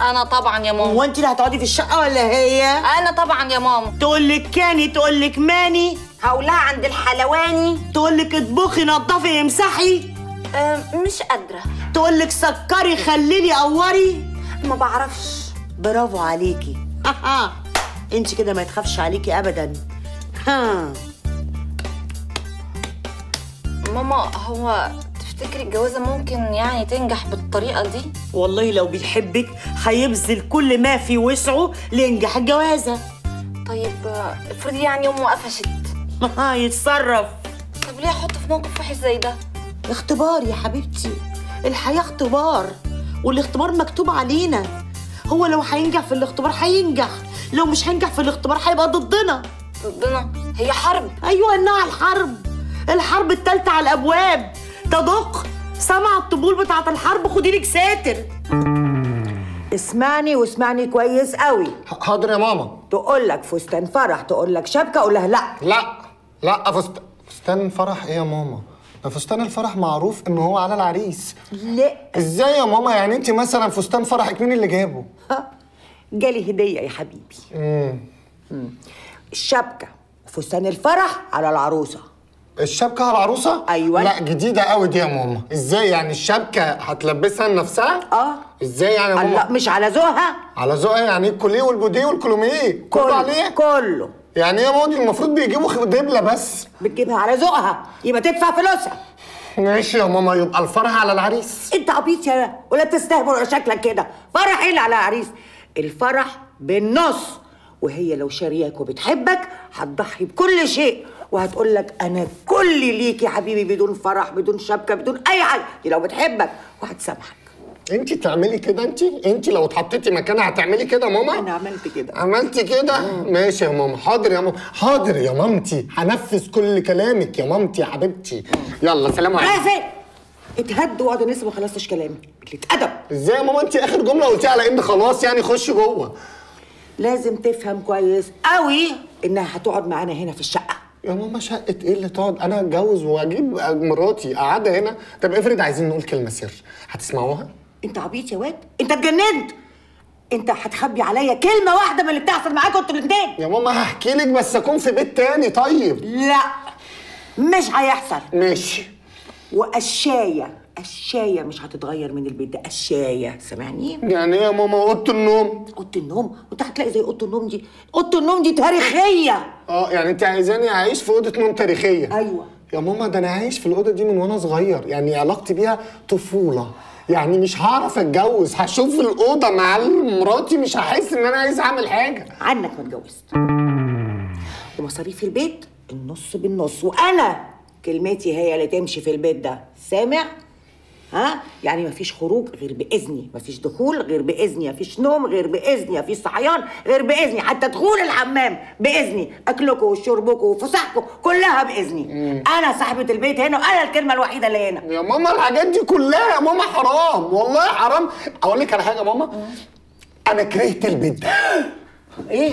أنا طبعا يا ماما. هو انت اللي هتقعدي في الشقة ولا هي؟ أنا طبعا يا ماما. تقول لك كاني تقول لك ماني. هقولها عند الحلواني. تقول لك اطبخي نضفي امسحي. أه مش قادرة. تقول لك سكري خليلي قوري ما بعرفش. برافو عليكي. أنت كده ما تخافش عليكي ابدا. ها. ماما هو تفتكري الجوازة ممكن يعني تنجح بالطريقة دي؟ والله لو بيحبك هيبذل كل ما في وسعه لينجح الجوازة. طيب افرضي يعني أمه قفشت. يتصرف. طب ليه أحط في موقف وحش زي ده؟ اختبار يا حبيبتي. الحياة اختبار والاختبار مكتوب علينا. هو لو هينجح في الاختبار هينجح لو مش هينجح في الاختبار هيبقى ضدنا. ضدنا؟ هي حرب. أيوه إنها الحرب. الحرب التالتة على الأبواب. تدق؟ سمع الطبول بتاعت الحرب خدي لك ساتر. اسمعني واسمعني كويس قوي. حاضر يا ماما. تقول لك فستان فرح تقول لك شبكة أقول لها لا. لا لا فست... فستان فرح إيه يا ماما؟ ده فستان الفرح معروف ان هو على العريس. لا. إزاي يا ماما؟ يعني انت مثلا فستان فرحك مين اللي جابه؟ جالي هدية يا حبيبي. امم الشبكه فستان الفرح على العروسة. الشبكة على العروسة؟ أيوه. لا جديدة قوي دي يا ماما. إزاي يعني الشبكة هتلبسها لنفسها؟ آه. إزاي يعني يا ماما مش على ذوقها؟ على ذوقها يعني الكوليه والبوديه والكولوميه كله عليه؟ كله. يعني إيه يا ماما؟ المفروض بيجيبوا دبلة بس. بتجيبها على ذوقها. يبقى تدفع فلوسها. ماشي يا ماما يبقى الفرح على العريس. أنت عبيط يا ولا بتستهبل ولا شكلك كده. فرح إيه اللي على العريس؟ الفرح بالنص. وهي لو شارياك وبتحبك هتضحي بكل شيء. وهتقول لك أنا كل ليك يا حبيبي بدون فرح بدون شبكة بدون أي حاجة. دي لو بتحبك وهتسامحك. انت تعملي كده انت؟ انت لو اتحطيتي مكانها هتعملي كده ماما؟ أنا عملت كده. عملتي كده؟ ماشي يا ماما. حاضر يا ماما. حاضر يا مامتي. هنفذ كل كلامك يا مامتي يا حبيبتي. يلا سلام عليكم. اتهد واقعد أنا لسه ما خلصتش كلامي. قلت أدب. إزاي يا ماما؟ انت آخر جملة قلتيها على إن خلاص يعني خش جوه. لازم تفهم كويس قوي إنها هتقعد معانا هنا في الشقة. يا ماما شقة إيه اللي تقعد؟ أنا اتجوز وأجيب مراتي قاعدة هنا. طب افرض عايزين نقول كلمة سر هتسمعوها؟ أنت عبيط يا واد أنت اتجننت. أنت هتخبي عليا كلمة واحدة من اللي بتحصل معاكوا أنتوا الاثنين يا ماما هحكي لك بس أكون في بيت تاني طيب. لا مش هيحصل. ماشي. وقشاية. قشايه مش هتتغير من البيت ده قشايه سامعني؟ يعني إيه يا ماما؟ أوضة النوم. أوضة النوم؟ وأنت هتلاقي زي أوضة النوم دي. أوضة النوم دي تاريخية. آه يعني أنت عايزاني أعيش في أوضة نوم تاريخية. أيوه. يا ماما ده أنا عايش في الأوضة دي من وأنا صغير. يعني علاقتي بيها طفولة. يعني مش هعرف أتجوز. هشوف الأوضة مع مراتي مش هحس إن أنا عايز أعمل حاجة. عنك ما اتجوزت. ومصاريف البيت النص بالنص. وأنا كلمتي هي اللي تمشي في البيت ده. سامع؟ ها؟ يعني مفيش خروج غير بإذني. مفيش دخول غير بإذني. مفيش نوم غير بإذني. مفيش صحيان غير بإذني. حتى دخول الحمام بإذني. اكلكم وشربكم وفسحكم كلها بإذني. أنا صاحبة البيت هنا وأنا الكلمة الوحيدة اللي هنا. يا ماما الحاجات دي كلها يا ماما حرام. والله حرام. أقول لك على حاجة يا ماما. أنا كرهت البيت ده. إيه؟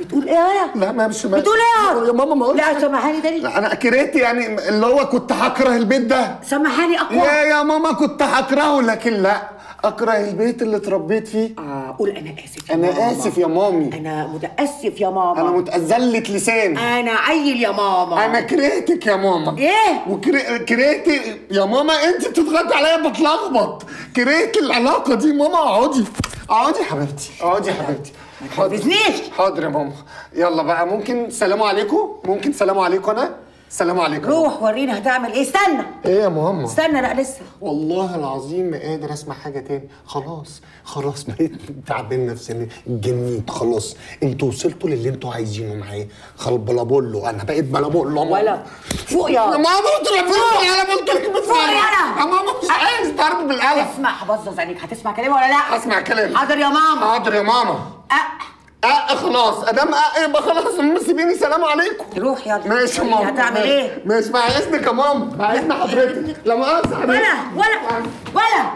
بتقول إيه يا لا ما مش بتقول إيه يا؟ ماما ما قلتش لا سامحاني تاني. لا أنا كرهت يعني اللي هو كنت هكره البيت ده. سامحاني أقوى. يا يا ماما كنت هكرهه لكن لا. أكره البيت اللي اتربيت فيه. آه قول أنا آسف يا أنا ماما. آسف يا مامي. أنا متأسف يا ماما. أنا متأزلة لسان. أنا عيل يا ماما. أنا كرهتك يا ماما. إيه؟ وكرهت يا ماما. أنت بتضغطي عليا بتلخبط. كرهت العلاقة دي. ماما اقعدي. اقعدي يا حبيبتي. اقعدي يا حبيبتي. ما تنرفزنيش حاضر يا ماما. يلا بقى ممكن سلام عليكم؟ ممكن سلام عليكم أنا؟ سلام عليكم. روح ورينا هتعمل إيه. استنى. إيه يا ماما استنى لا لسه. والله العظيم ما قادر أسمع حاجة تاني. خلاص خلاص بقيت تعبان نفسيا. اتجننت خلاص. أنتوا وصلتوا للي أنتوا عايزينه معايا. خل بلابولو أنا بقيت بلابولو ولا. فوق يا. ماما قلت لك فوق أنا قلت لك فوق يلا. يا ماما مش عايز ضرب بالقلم. اسمع هبظظ عينيك هتسمع كلامي ولا لا؟ اسمع كلامي. حاضر يا ماما. حاضر يا ماما. أه. آه خلاص ادام آه يبقى خلاص سيبيني سلام عليكم. روح يلا ماشي يا ماما. هتعمل إيه؟ ماشي مع اذنك يا ماما مع اذن حضرتك. لا حضرتك. ولا ولا ولا.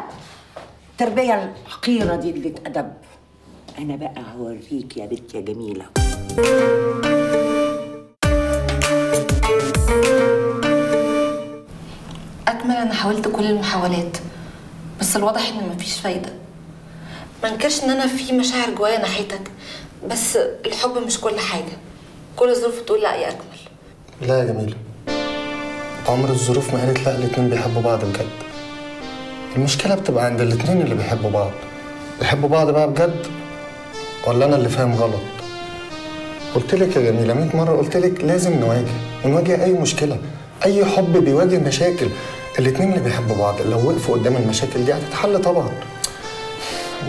التربية الحقيرة دي اللي ادب أنا بقى هوريك يا بنت يا جميلة. أكمل أنا حاولت كل المحاولات بس الواضح إن مفيش فايدة. ما انكرش إن أنا في مشاعر جوايا ناحيتك. بس الحب مش كل حاجة. كل الظروف تقول لا يا أكمل لا يا جميلة. عمر الظروف ما قالت لا الاتنين بيحبوا بعض بجد. المشكلة بتبقى عند الاتنين اللي بيحبوا بعض. بيحبوا بعض بقى بجد ولا أنا اللي فاهم غلط؟ قلت لك يا جميلة 100 مرة قلت لك لازم نواجه ونواجه أي مشكلة. أي حب بيواجه مشاكل الاتنين اللي بيحبوا بعض لو وقفوا قدام المشاكل دي هتتحل طبعا.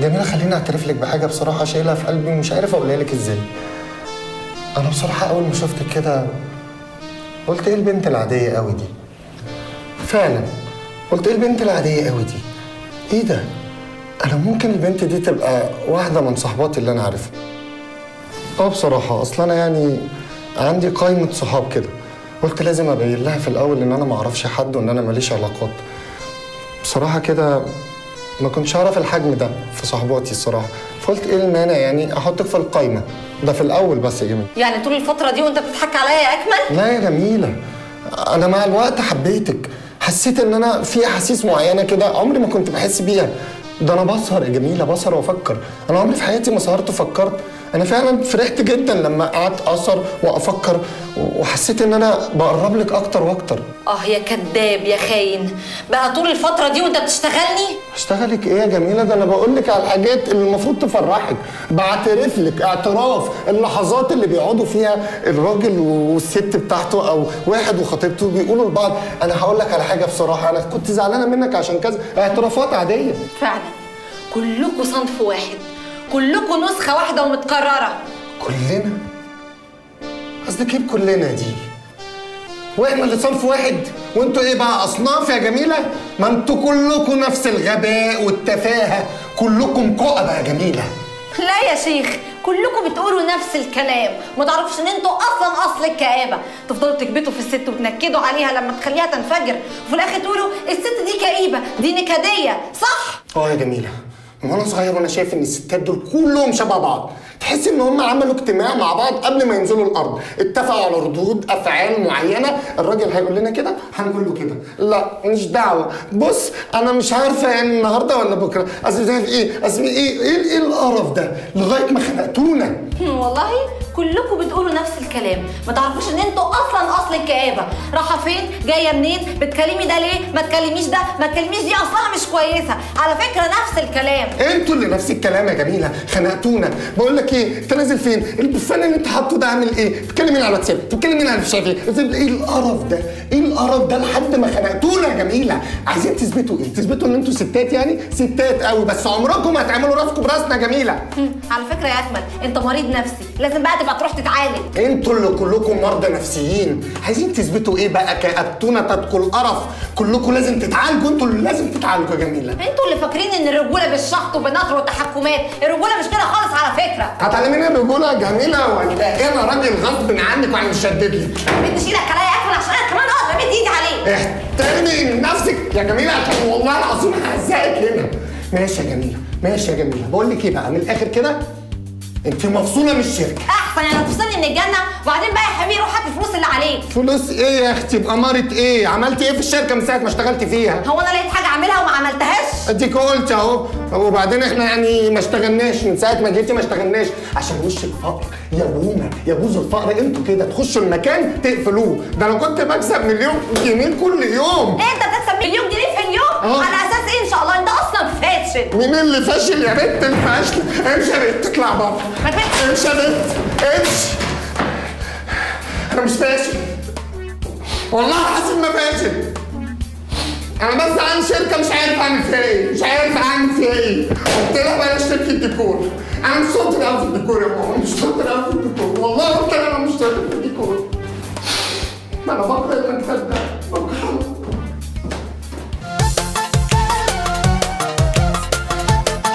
جميلة خليني أعترف لك بحاجة بصراحة شايلها في قلبي ومش عارف أقولها لك إزاي أنا بصراحة أول ما شفتك كده قلت إيه البنت العادية قوي دي؟ فعلا قلت إيه البنت العادية قوي دي؟ إيه ده؟ أنا ممكن البنت دي تبقى واحدة من صحباتي اللي أنا عارفها. آه بصراحة أصل أنا يعني عندي قائمة صحاب كده. قلت لازم أبين لها في الأول إن أنا ما أعرفش حد وإن أنا ماليش علاقات. بصراحة كده ما كنتش اعرف الحجم ده في صحباتي الصراحة. فقلت إيه المانع يعني؟ أحطك في القايمة. ده في الأول بس يا جميل يعني طول الفترة دي وأنت بتضحك عليا يا أكمل؟ لا يا جميلة. أنا مع الوقت حبيتك. حسيت إن أنا في أحاسيس معينة كده عمري ما كنت بحس بيها. ده أنا بسهر يا جميلة بسهر وأفكر. أنا عمري في حياتي ما سهرت وفكرت. أنا فعلا فرحت جدا لما قعدت اسهر وأفكر وحسيت إن أنا بقرب لك أكتر وأكتر. آه يا كذاب يا خاين. بقى طول الفترة دي وأنت بتشتغلني؟ أشتغلك إيه يا جميلة؟ ده أنا بقول لك على الحاجات اللي المفروض تفرحك. بعترف لك اعتراف. اللحظات اللي بيقعدوا فيها الراجل والست بتاعته أو واحد وخطيبته بيقولوا لبعض أنا هقول لك على حاجة بصراحة. أنا كنت زعلانة منك عشان كذا. اعترافات عادية. فعلا. كلكوا صنف واحد. كلكوا نسخة واحدة ومتكررة. كلنا؟ قصدك إيه بكلنا دي؟ وإحنا اللي صنف واحد وانتوا إيه بقى أصناف يا جميلة؟ ما أنتوا كلكم نفس الغباء والتفاهة كلكم كؤبة يا جميلة. لا يا شيخ كلكم بتقولوا نفس الكلام ما تعرفش ان أنتوا أصلا أصل الكآبة. تفضلوا تكبتوا في الست وتنكدوا عليها لما تخليها تنفجر. وفي الآخر تقولوا الست دي كئيبة دي نكدية صح؟ آه يا جميلة. من وأنا صغير وأنا شايف إن الستات دول كلهم شبه بعض. تحس إن هم عملوا اجتماع مع بعض قبل ما ينزلوا الأرض. اتفقوا على ردود أفعال معينة. الراجل هيقول لنا كده هنقول له كده. لا مش دعوة. بص أنا مش عارفة يعني النهارده ولا بكرة. أصل إيه أصل إيه إيه, إيه القرف ده؟ لغاية ما خنقتونا. والله كلكم بتقولوا نفس الكلام. ما تعرفوش ان أنتوا أصلا اصل الكآبة. رايحه فين؟ جاية منين؟ بتكلمي ده ليه؟ ما تكلميش ده. ما تكلميش دي اصلها مش كويسة. على فكرة نفس الكلام. أنتوا اللي نفس الكلام يا جميلة. خنقتونا. بقول لك إيه؟ انت نازل فين؟ البفان اللي انت حاطه ده عامل إيه؟ بتتكلم مين على الواتساب. بتتكلم مين على مش عارف إيه. إيه القرف ده؟ إيه القرف ده لحد ما خنقتونا يا جميلة؟ عايزين تثبتوا إيه؟ تثبتوا ان أنتوا ستات يعني؟ ستات قوي. بس عمركم ما هتعملوا راسكم براسنا يا جميلة. على فكرة يا أكمل انت مريض نفسي. لازم بقى تبقى تروح تتعالج. أنتوا اللي كلكم مرضى نفسيين. عايزين تثبتوا إيه بقى كأبتونة تدكوا القرف كلكم لازم تتعالجوا. أنتوا اللي لازم تتعالجوا يا جميلة. أنتوا اللي فاكرين ان الرجولة بالشخط وبالنطر والتحكمات. الرجولة مش كده خالص على فكرة. هتعلميني الرجوله يا جميلة؟ ولا أنا راجل غصب عنك وأنا مشدد لك؟ بدي اشيلك عليا يا اكمل عشان أنا كمان أقدر أمد إيدي عليك. احترمي نفسك يا جميلة. عشان والله العظيم ههزقك هنا. ماشي يا جميلة. ماشي يا جميلة. بقول لك إيه بقى؟ من الآخر كده انت مفصولة من الشركة. أحسن يعني تفصلني من الجنة. وبعدين بقى يا حبيبي روح هات الفلوس اللي عليك. فلوس إيه يا أختي؟ بأمارة إيه؟ عملتي إيه في الشركة من ساعة ما اشتغلت فيها؟ هو أنا لقيت حاجة أعملها وما عملتهاش. أديك قلت أهو. وبعدين إحنا يعني ما اشتغلناش من ساعة ما جيتي ما اشتغلناش. عشان وش الفقر؟ يا بونا يا بوز الفقر أنتوا كده تخشوا المكان تقفلوه. ده أنا كنت بكسب مليون جنيه كل يوم. أنت بتكسب مليون جنيه في أوه. على أساس إيه؟ إن شاء الله. أنت أصلا فاشل. مين اللي فاشل يا بنت انت امشي يا بنت اطلع بره. امشي يا بنت امشي. أنا مش فاشل. والله حاسس ما فاشل. أنا بس عندي شركة مش عارف أعمل فيها إيه. مش عارف أعمل فيها إيه. قلت لها بلاش شركة ديكور أنا مش شاطر قوي في الديكور يا ماما. مش شاطر قوي في الديكور. والله قلت لها أنا مش شاطر في الديكور. ما أنا بكره المكتب ده